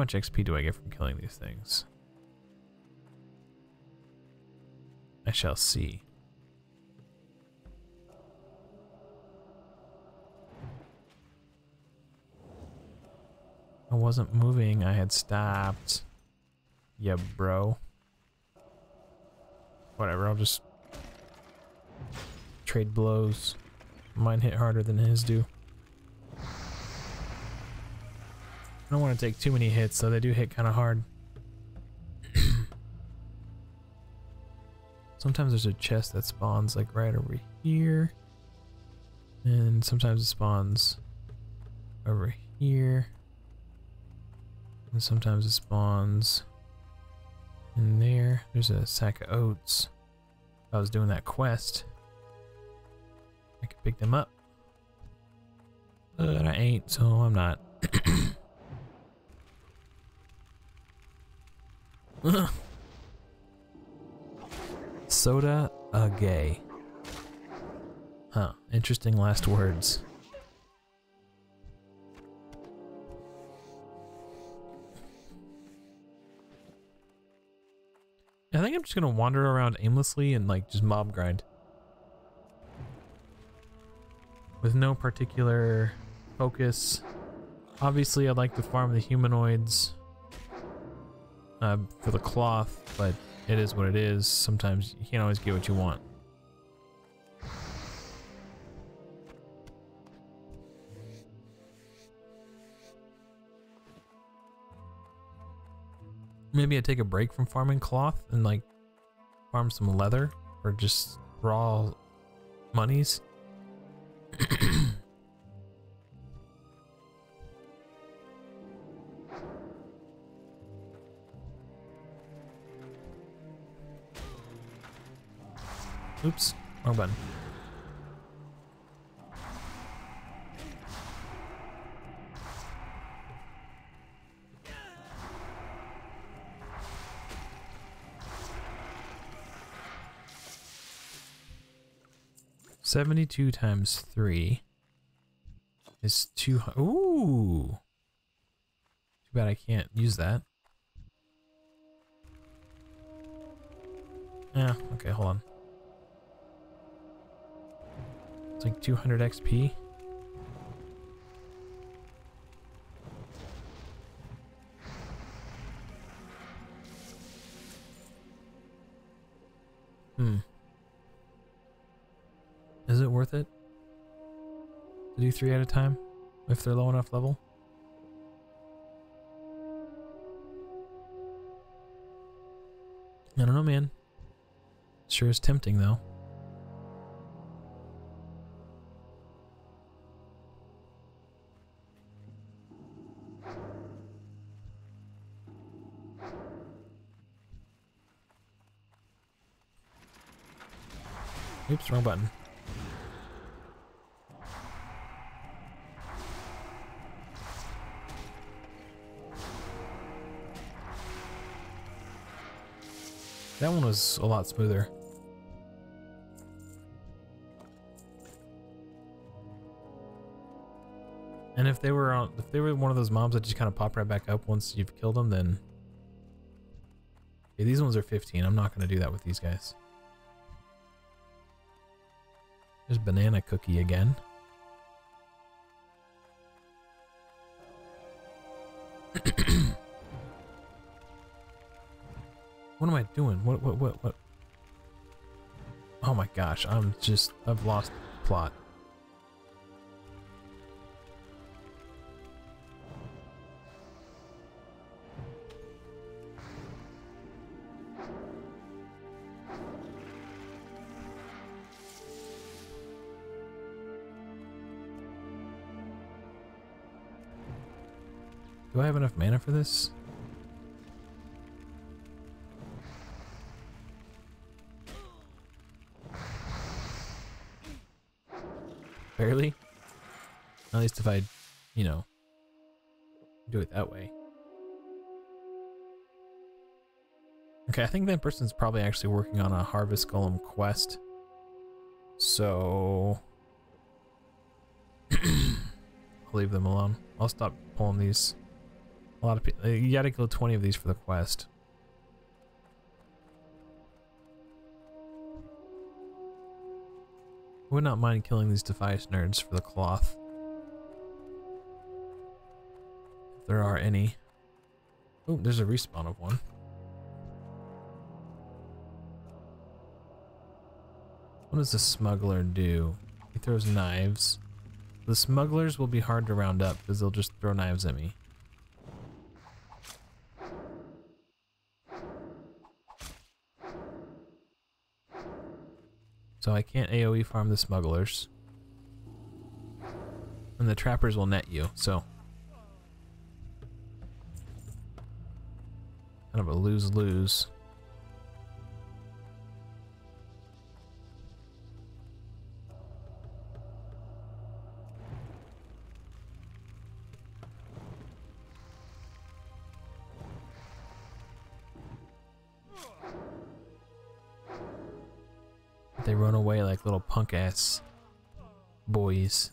Much XP do I get from killing these things? I shall see. I wasn't moving, I had stopped. Yeah, bro. Whatever, I'll just trade blows. Mine hit harder than his do. I don't want to take too many hits, so they do hit kind of hard. sometimes there's a chest that spawns like right over here. And sometimes it spawns over here. And sometimes it spawns in there. There's a sack of oats. If I was doing that quest, I could pick them up. But I ain't, so I'm not. Soda a gay. Huh, interesting last words. I think I'm just gonna wander around aimlessly and like just mob grind. With no particular focus. Obviously I'd like to farm the humanoids uh, for the cloth, but it is what it is. Sometimes you can't always get what you want. Maybe I take a break from farming cloth and like farm some leather or just raw monies. Oops, wrong button. Seventy-two times three is two. Ooh, too bad I can't use that. Yeah. Okay. Hold on. It's like 200 XP. Hmm. Is it worth it? To do three at a time? If they're low enough level? I don't know, man. Sure is tempting, though. Wrong button. That one was a lot smoother. And if they were on, if they were one of those mobs that just kind of pop right back up once you've killed them, then okay, these ones are 15. I'm not going to do that with these guys. There's banana cookie again. what am I doing? What what what what? Oh my gosh, I'm just I've lost plot. I have enough mana for this? Barely? At least if I, you know, do it that way. Okay, I think that person's probably actually working on a Harvest Golem quest. So... I'll leave them alone. I'll stop pulling these. A lot of people. You gotta kill 20 of these for the quest. I would not mind killing these Defias nerds for the cloth. If there are any. Oh, there's a respawn of one. What does the smuggler do? He throws knives. The smugglers will be hard to round up because they'll just throw knives at me. So I can't AoE farm the smugglers. And the trappers will net you, so. Kind of a lose-lose. Boys.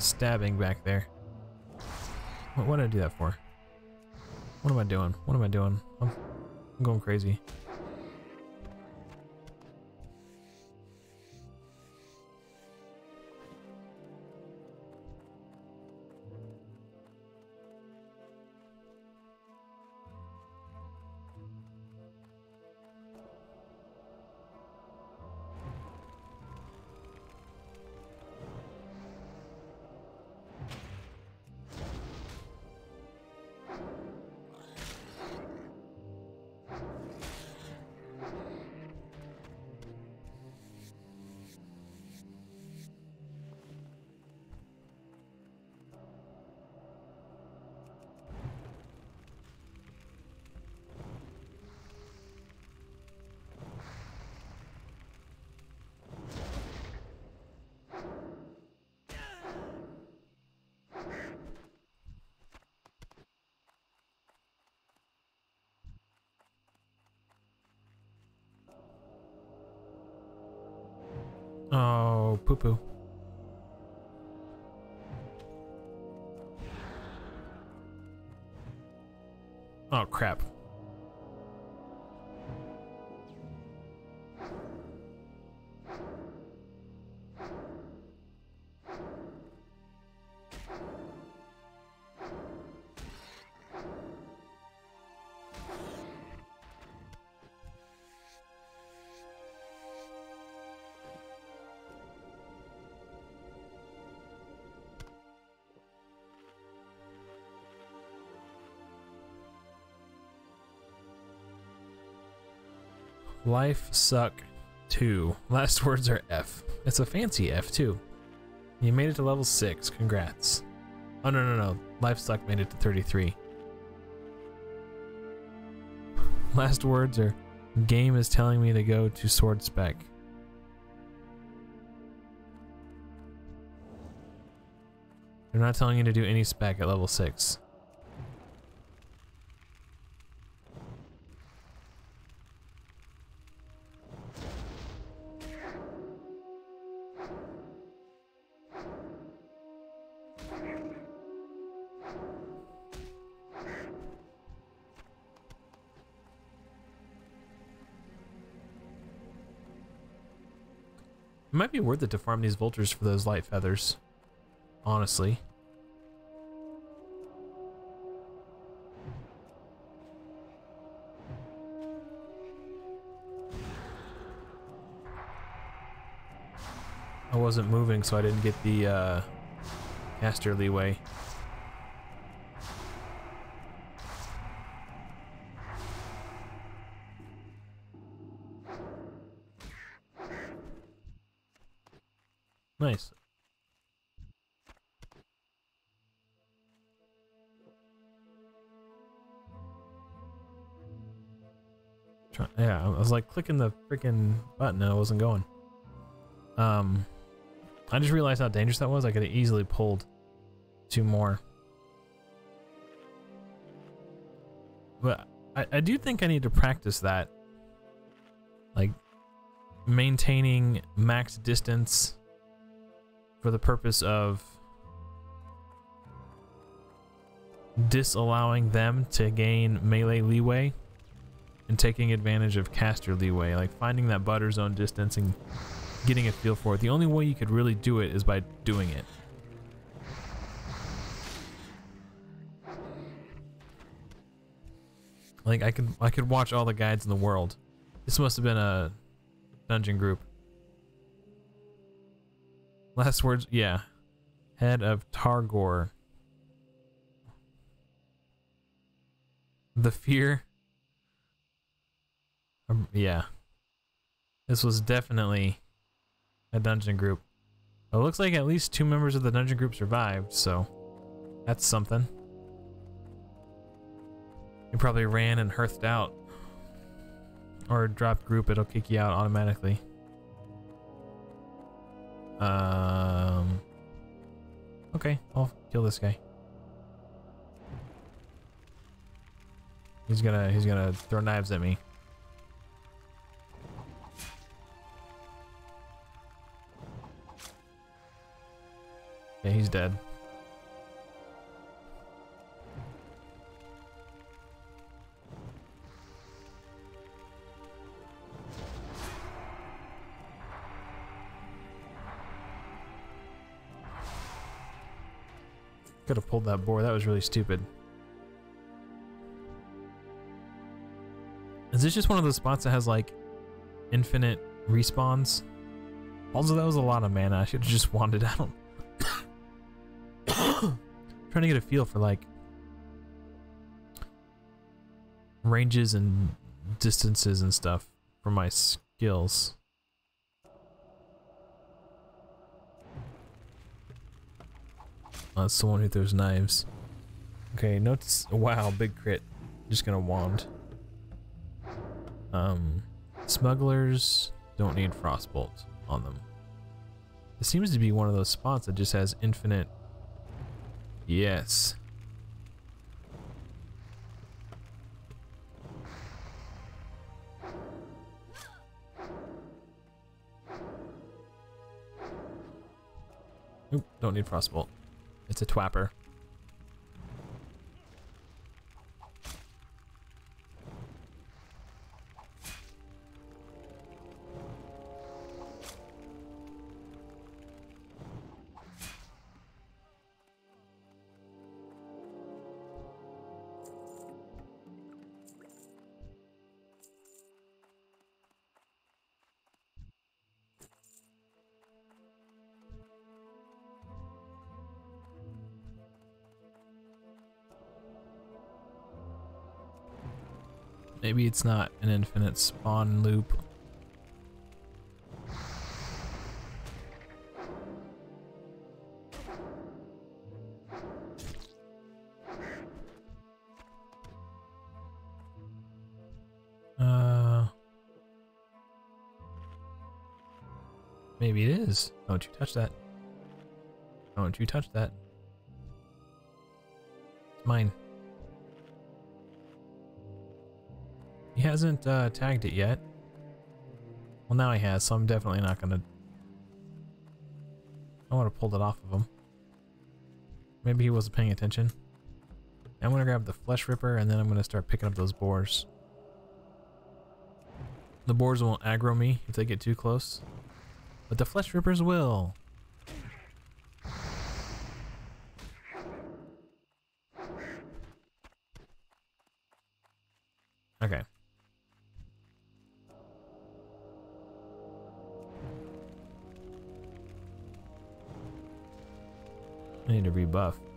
Stabbing back there. What, what did I do that for? What am I doing? What am I doing? I'm, I'm going crazy. Oh, poo poo. Life suck 2. Last words are F. It's a fancy F too. You made it to level 6. Congrats. Oh no no no. Life suck made it to 33. Last words are game is telling me to go to sword spec. They're not telling you to do any spec at level 6. Worth it to farm these vultures for those light feathers. Honestly. I wasn't moving, so I didn't get the uh, caster leeway. Nice. Yeah, I was like clicking the freaking button and it wasn't going. Um, I just realized how dangerous that was. I could have easily pulled two more. But I, I do think I need to practice that. Like maintaining max distance for the purpose of disallowing them to gain melee leeway and taking advantage of caster leeway, like finding that butter zone distance and getting a feel for it. The only way you could really do it is by doing it. Like I could I could watch all the guides in the world. This must have been a dungeon group. Last words, yeah. Head of Targor. The fear. Um, yeah. This was definitely a dungeon group. It looks like at least two members of the dungeon group survived, so that's something. You probably ran and hearthed out. Or dropped group, it'll kick you out automatically. Um. Okay, I'll kill this guy. He's gonna he's gonna throw knives at me. Yeah, he's dead. Could have pulled that boar. That was really stupid. Is this just one of those spots that has like infinite respawns? Also, that was a lot of mana. I should have just wanded out. Trying to get a feel for like ranges and distances and stuff for my skills. Oh, that's the one who throws knives. Okay, notes. Wow, big crit. Just gonna wand. Um, smugglers don't need frostbolt on them. It seems to be one of those spots that just has infinite. Yes. Oop, don't need frostbolt. It's a twapper. It's not an infinite spawn loop. Uh, maybe it is. Don't you touch that. Don't you touch that. It's mine. Hasn't uh, tagged it yet. Well, now he has, so I'm definitely not gonna... I want to pull it off of him. Maybe he wasn't paying attention. I'm gonna grab the flesh ripper and then I'm gonna start picking up those boars. The boars won't aggro me if they get too close, but the flesh rippers will. I need to rebuff.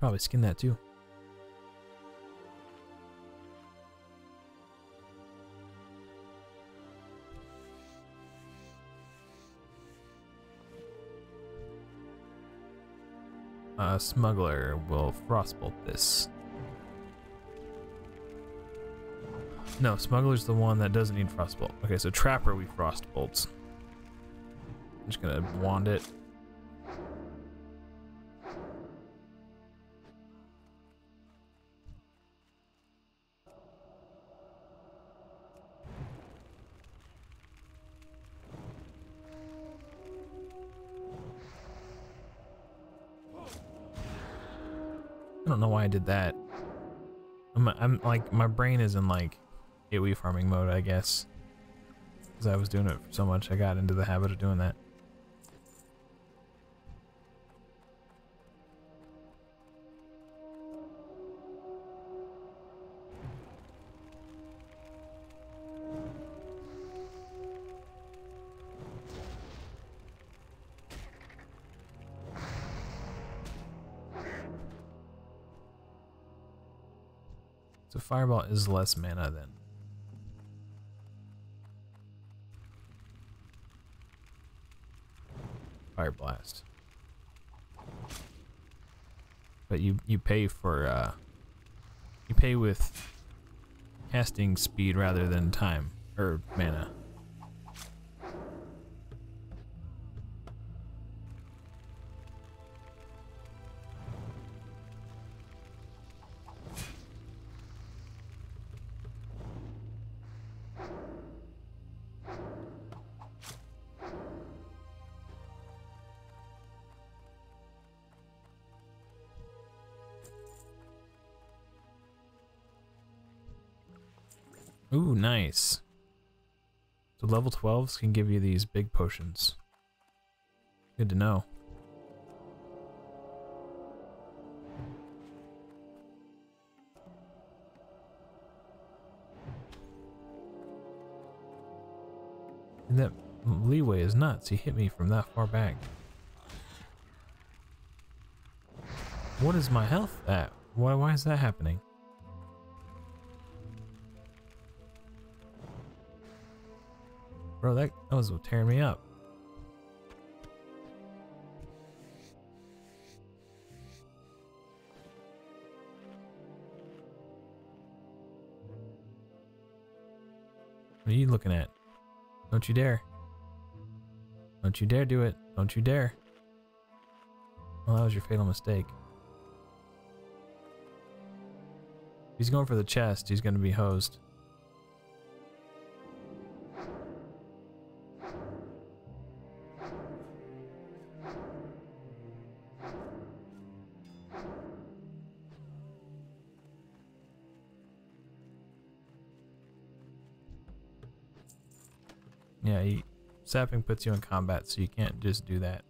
Probably skin that too. Uh, smuggler will frostbolt this. No, smuggler's the one that doesn't need frostbolt. Okay, so trapper we frostbolts. I'm just gonna wand it. Did that. I'm, I'm like, my brain is in like AoE farming mode, I guess. Because I was doing it so much, I got into the habit of doing that. Is less mana than fire blast. But you you pay for uh you pay with casting speed rather than time or mana. 12s can give you these big potions. Good to know. And that leeway is nuts. He hit me from that far back. What is my health at? Why, why is that happening? Bro, that, that was tearing me up. What are you looking at? Don't you dare. Don't you dare do it. Don't you dare. Well, that was your fatal mistake. He's going for the chest, he's going to be hosed. Sapping puts you in combat, so you can't just do that.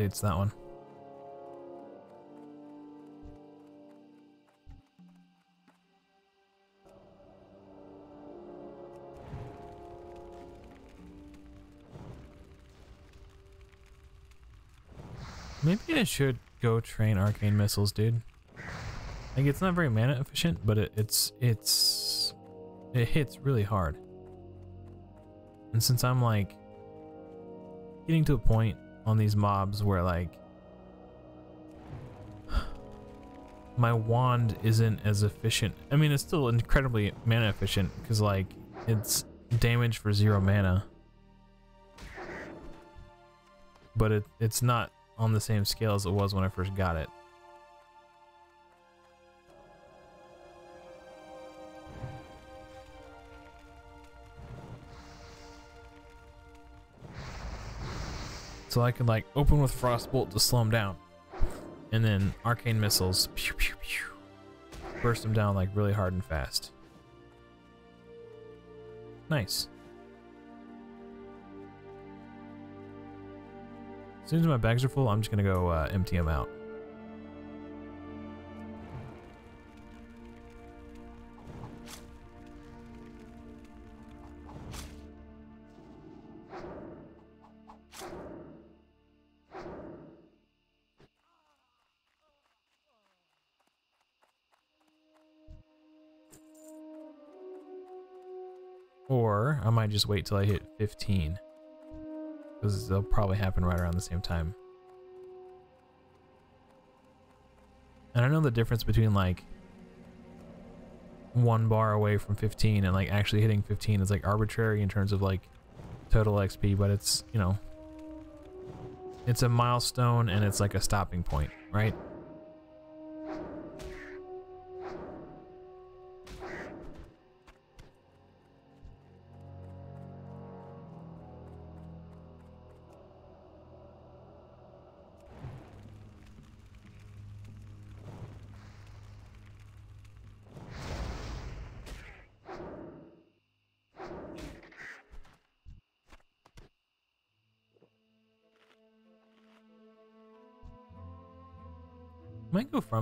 Invalidates that one. Maybe I should go train arcane missiles, dude. Like it's not very mana efficient, but it, it's it's it hits really hard. And since I'm like getting to a point on these mobs where like my wand isn't as efficient. I mean, it's still incredibly mana efficient because like it's damage for zero mana. But it it's not on the same scale as it was when I first got it. So I could like open with Frostbolt to slow him down. And then Arcane Missiles, pew, pew, pew, burst him down like really hard and fast. Nice. As soon as my bags are full, I'm just gonna go uh, empty them out. Or I might just wait till I hit 15. Because they'll probably happen right around the same time. And I know the difference between like one bar away from 15 and like actually hitting 15 is like arbitrary in terms of like total XP, but it's, you know, it's a milestone and it's like a stopping point, right?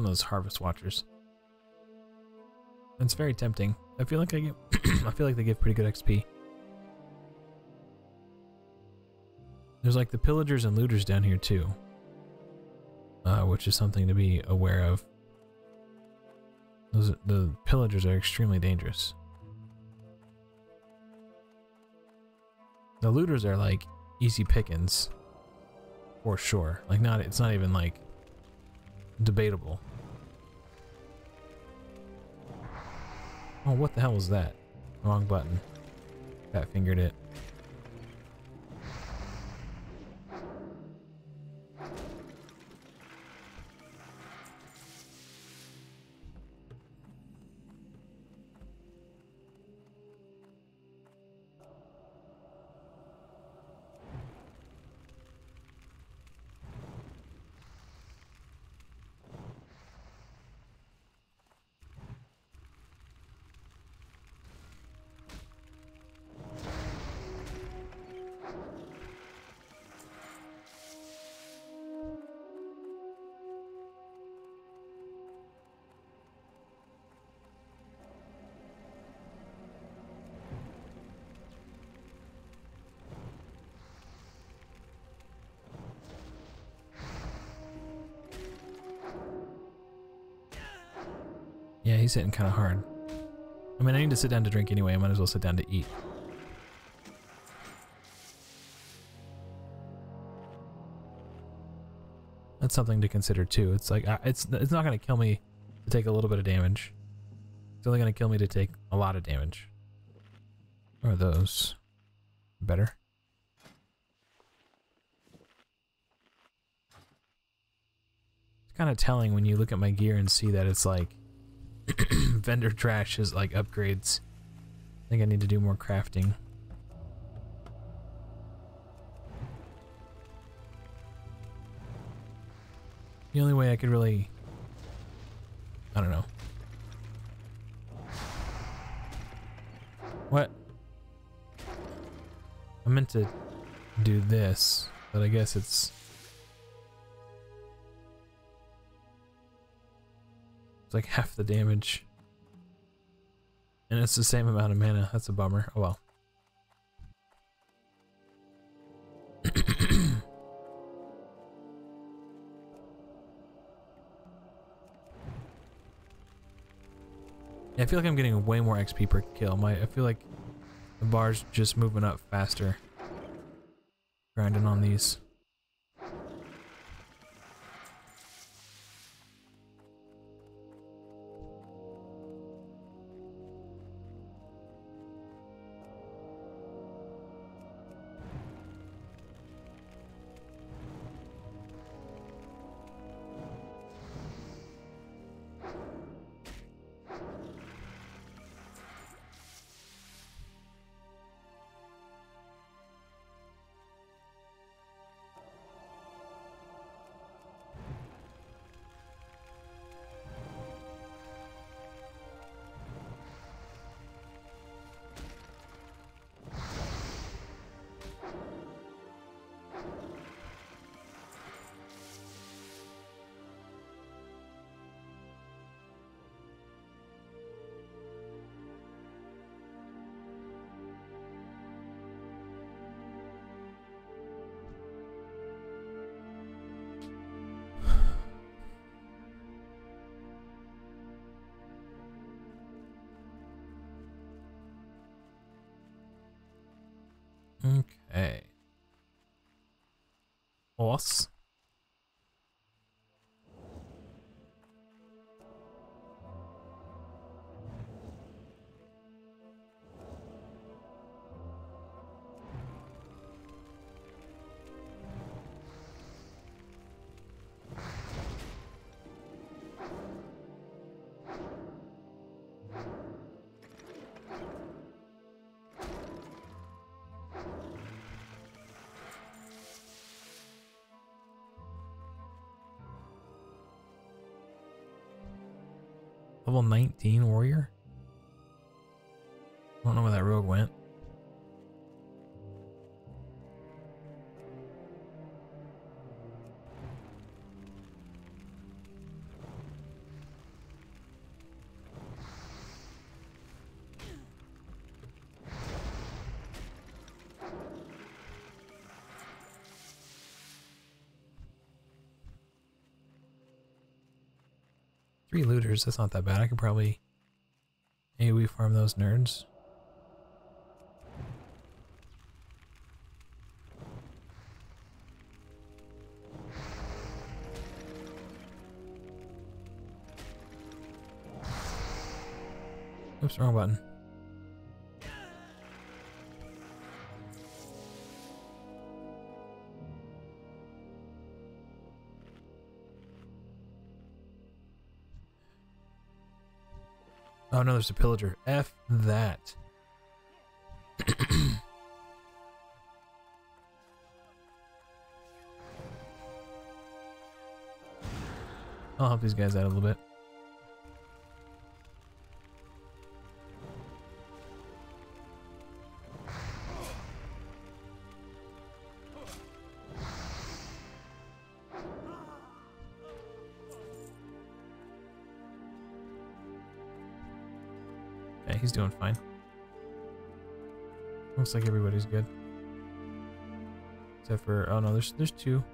Those harvest watchers. It's very tempting. I feel like I get I feel like they give pretty good XP. There's like the pillagers and looters down here too. Uh, which is something to be aware of. Those the pillagers are extremely dangerous. The looters are like easy pickings for sure. Like not it's not even like debatable. Oh, what the hell was that? Wrong button. Fat fingered it. He's hitting kind of hard. I mean, I need to sit down to drink anyway. I might as well sit down to eat. That's something to consider too. It's like it's it's not going to kill me to take a little bit of damage. It's only going to kill me to take a lot of damage. Or those better? It's kind of telling when you look at my gear and see that it's like vendor trash is like upgrades. I think I need to do more crafting. The only way I could really... I don't know. What? I meant to do this, but I guess it's... It's like half the damage. And it's the same amount of mana. That's a bummer. Oh well. yeah, I feel like I'm getting way more XP per kill. My I feel like the bar's just moving up faster. Grinding on these. Level 19 warrior? I don't know where that rogue went. Three looters, that's not that bad. I could probably AoE farm those nerds. Oops, wrong button. Oh no, there's a pillager. F that. I'll help these guys out a little bit. Looks like everybody's good. Except for oh no, there's there's two.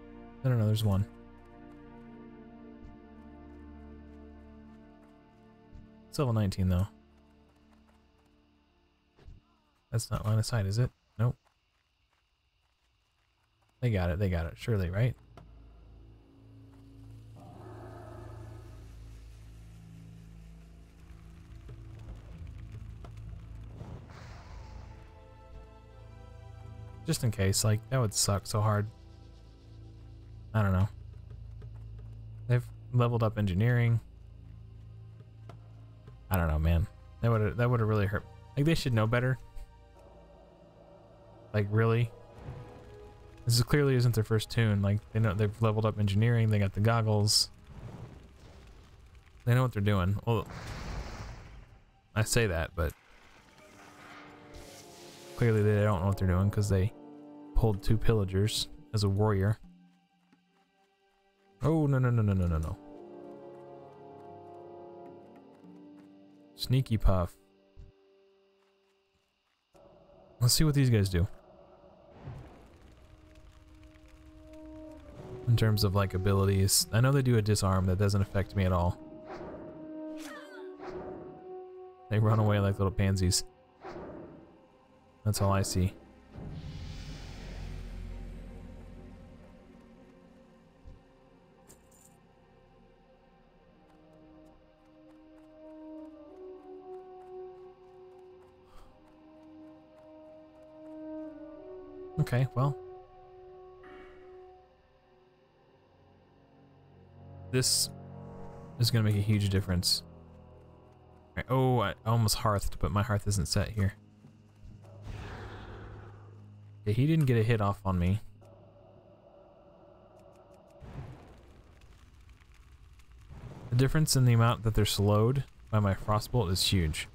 No no no, there's one. It's level 19 though. That's not line of sight, is it? Nope. They got it, they got it, surely, right? Just in case, like, that would suck so hard. I don't know. They've leveled up engineering. I don't know, man. That would that would have really hurt. Like they should know better. Like really. This is clearly isn't their first tune. Like they know they've leveled up engineering. They got the goggles. They know what they're doing. Well, I say that, but clearly they don't know what they're doing because they pulled two pillagers as a warrior. Oh no no no no no no no. Sneaky Puff. Let's see what these guys do. In terms of like abilities. I know they do a disarm that doesn't affect me at all. They run away like little pansies. That's all I see. Okay, well. This is going to make a huge difference. Right, oh, I almost hearthed, but my hearth isn't set here. He didn't get a hit off on me. The difference in the amount that they're slowed by my frostbolt is huge.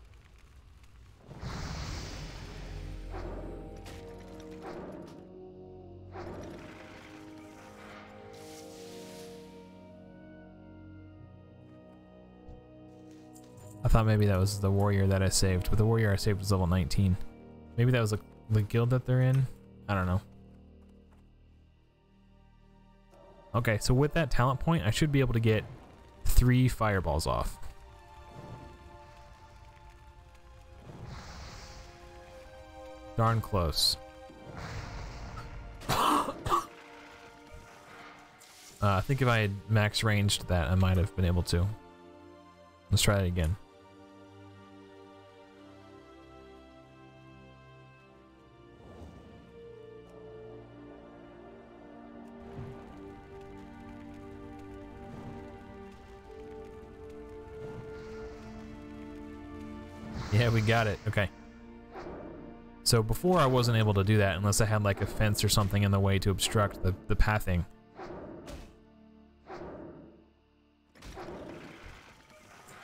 I thought maybe that was the warrior that I saved, but the warrior I saved was level 19. Maybe that was the, the guild that they're in? I don't know. Okay, so with that talent point, I should be able to get three fireballs off. Darn close. uh, I think if I had max ranged that, I might have been able to. Let's try it again. Yeah, we got it. Okay. So before I wasn't able to do that unless I had like a fence or something in the way to obstruct the, the pathing.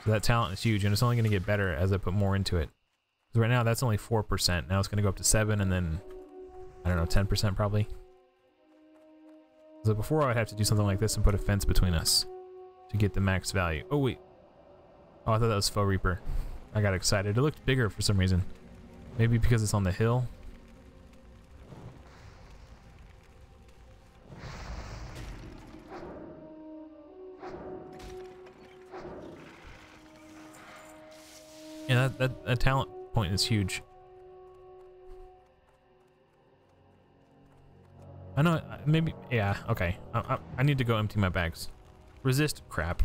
So that talent is huge and it's only going to get better as I put more into it. 'Cause right now that's only 4%. Now it's going to go up to 7 and then, I don't know, 10% probably. So before I'd have to do something like this and put a fence between us to get the max value. Oh wait. Oh, I thought that was Foe Reaper. I got excited. It looked bigger for some reason. Maybe because it's on the hill. Yeah, that, that, that talent point is huge. I know, maybe, yeah, okay. I, I, I need to go empty my bags. Resist, crap.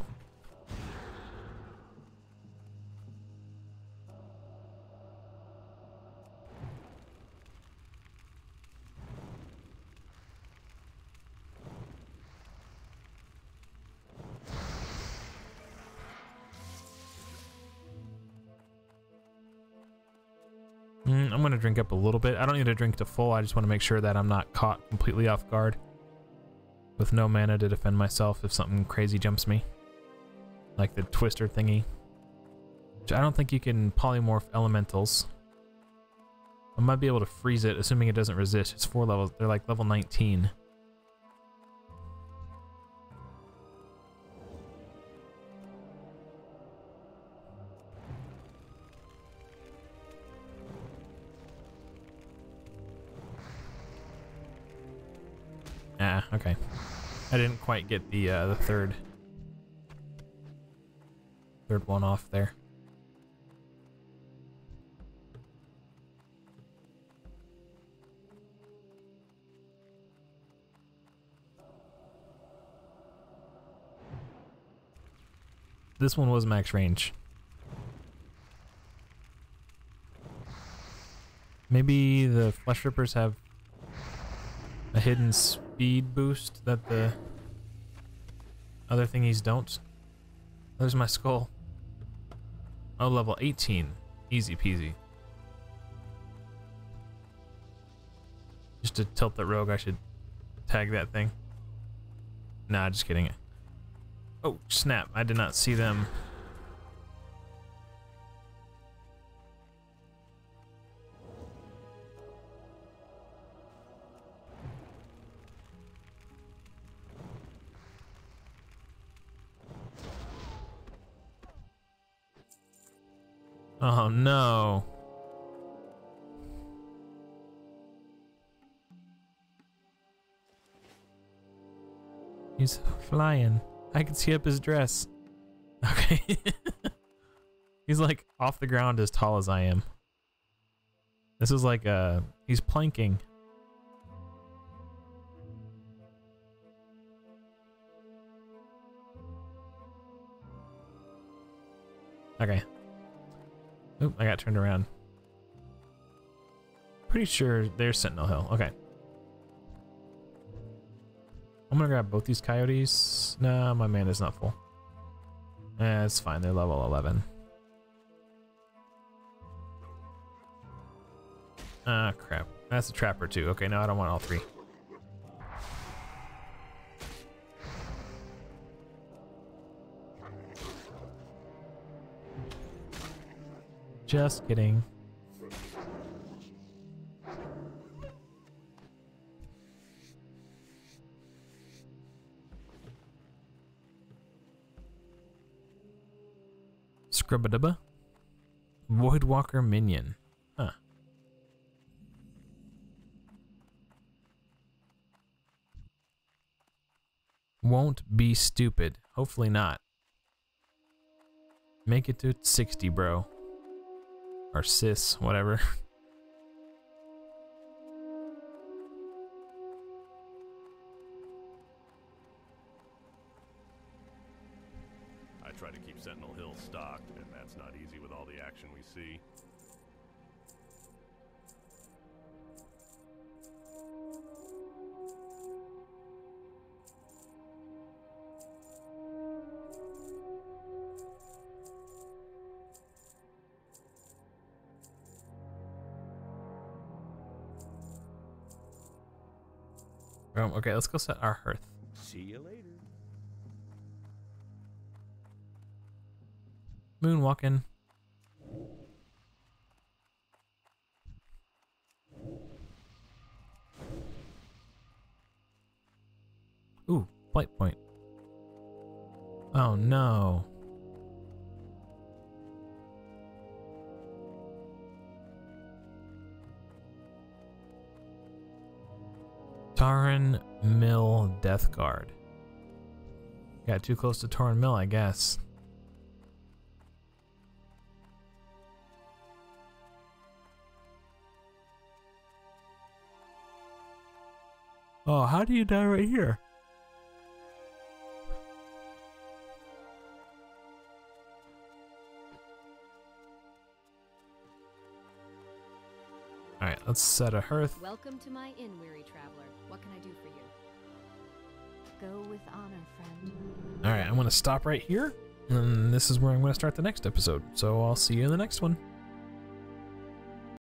Up a little bit. I don't need to drink to full. I just want to make sure that I'm not caught completely off guard with no mana to defend myself if something crazy jumps me, like the twister thingy. Which I don't think you can polymorph elementals. I might be able to freeze it, assuming it doesn't resist. It's four levels. They're like level 19. Okay. I didn't quite get the uh, the third third one off there. This one was max range. Maybe the flesh rippers have a hidden speed boost that the other thingies don't. There's my skull. Oh, level 18. Easy peasy. Just to tilt that rogue, I should tag that thing. Nah, just kidding. Oh, snap. I did not see them. Oh no. He's flying. I can see up his dress. Okay. he's like off the ground as tall as I am. This is like uh he's planking. Okay. Oop, I got turned around. Pretty sure there's Sentinel Hill. Okay. I'm gonna grab both these coyotes. Nah, my man is not full. Eh, it's fine. They're level 11. Ah, crap. That's a trapper too. Okay, no, I don't want all three. Just kidding. Scrubadubba? Voidwalker minion. Huh. Won't be stupid. Hopefully not. Make it to 60, bro. Or cis, whatever. okay, let's go set our hearth. See you later. Moonwalking. Tarren Mill Death Guard. Got too close to Tarren Mill, I guess. Oh, how do you die right here? Let's set a hearth. Welcome to my inn, weary traveler. What can I do for you? Go with honor, friend. Alright, I'm going to stop right here. And this is where I'm going to start the next episode. So I'll see you in the next one.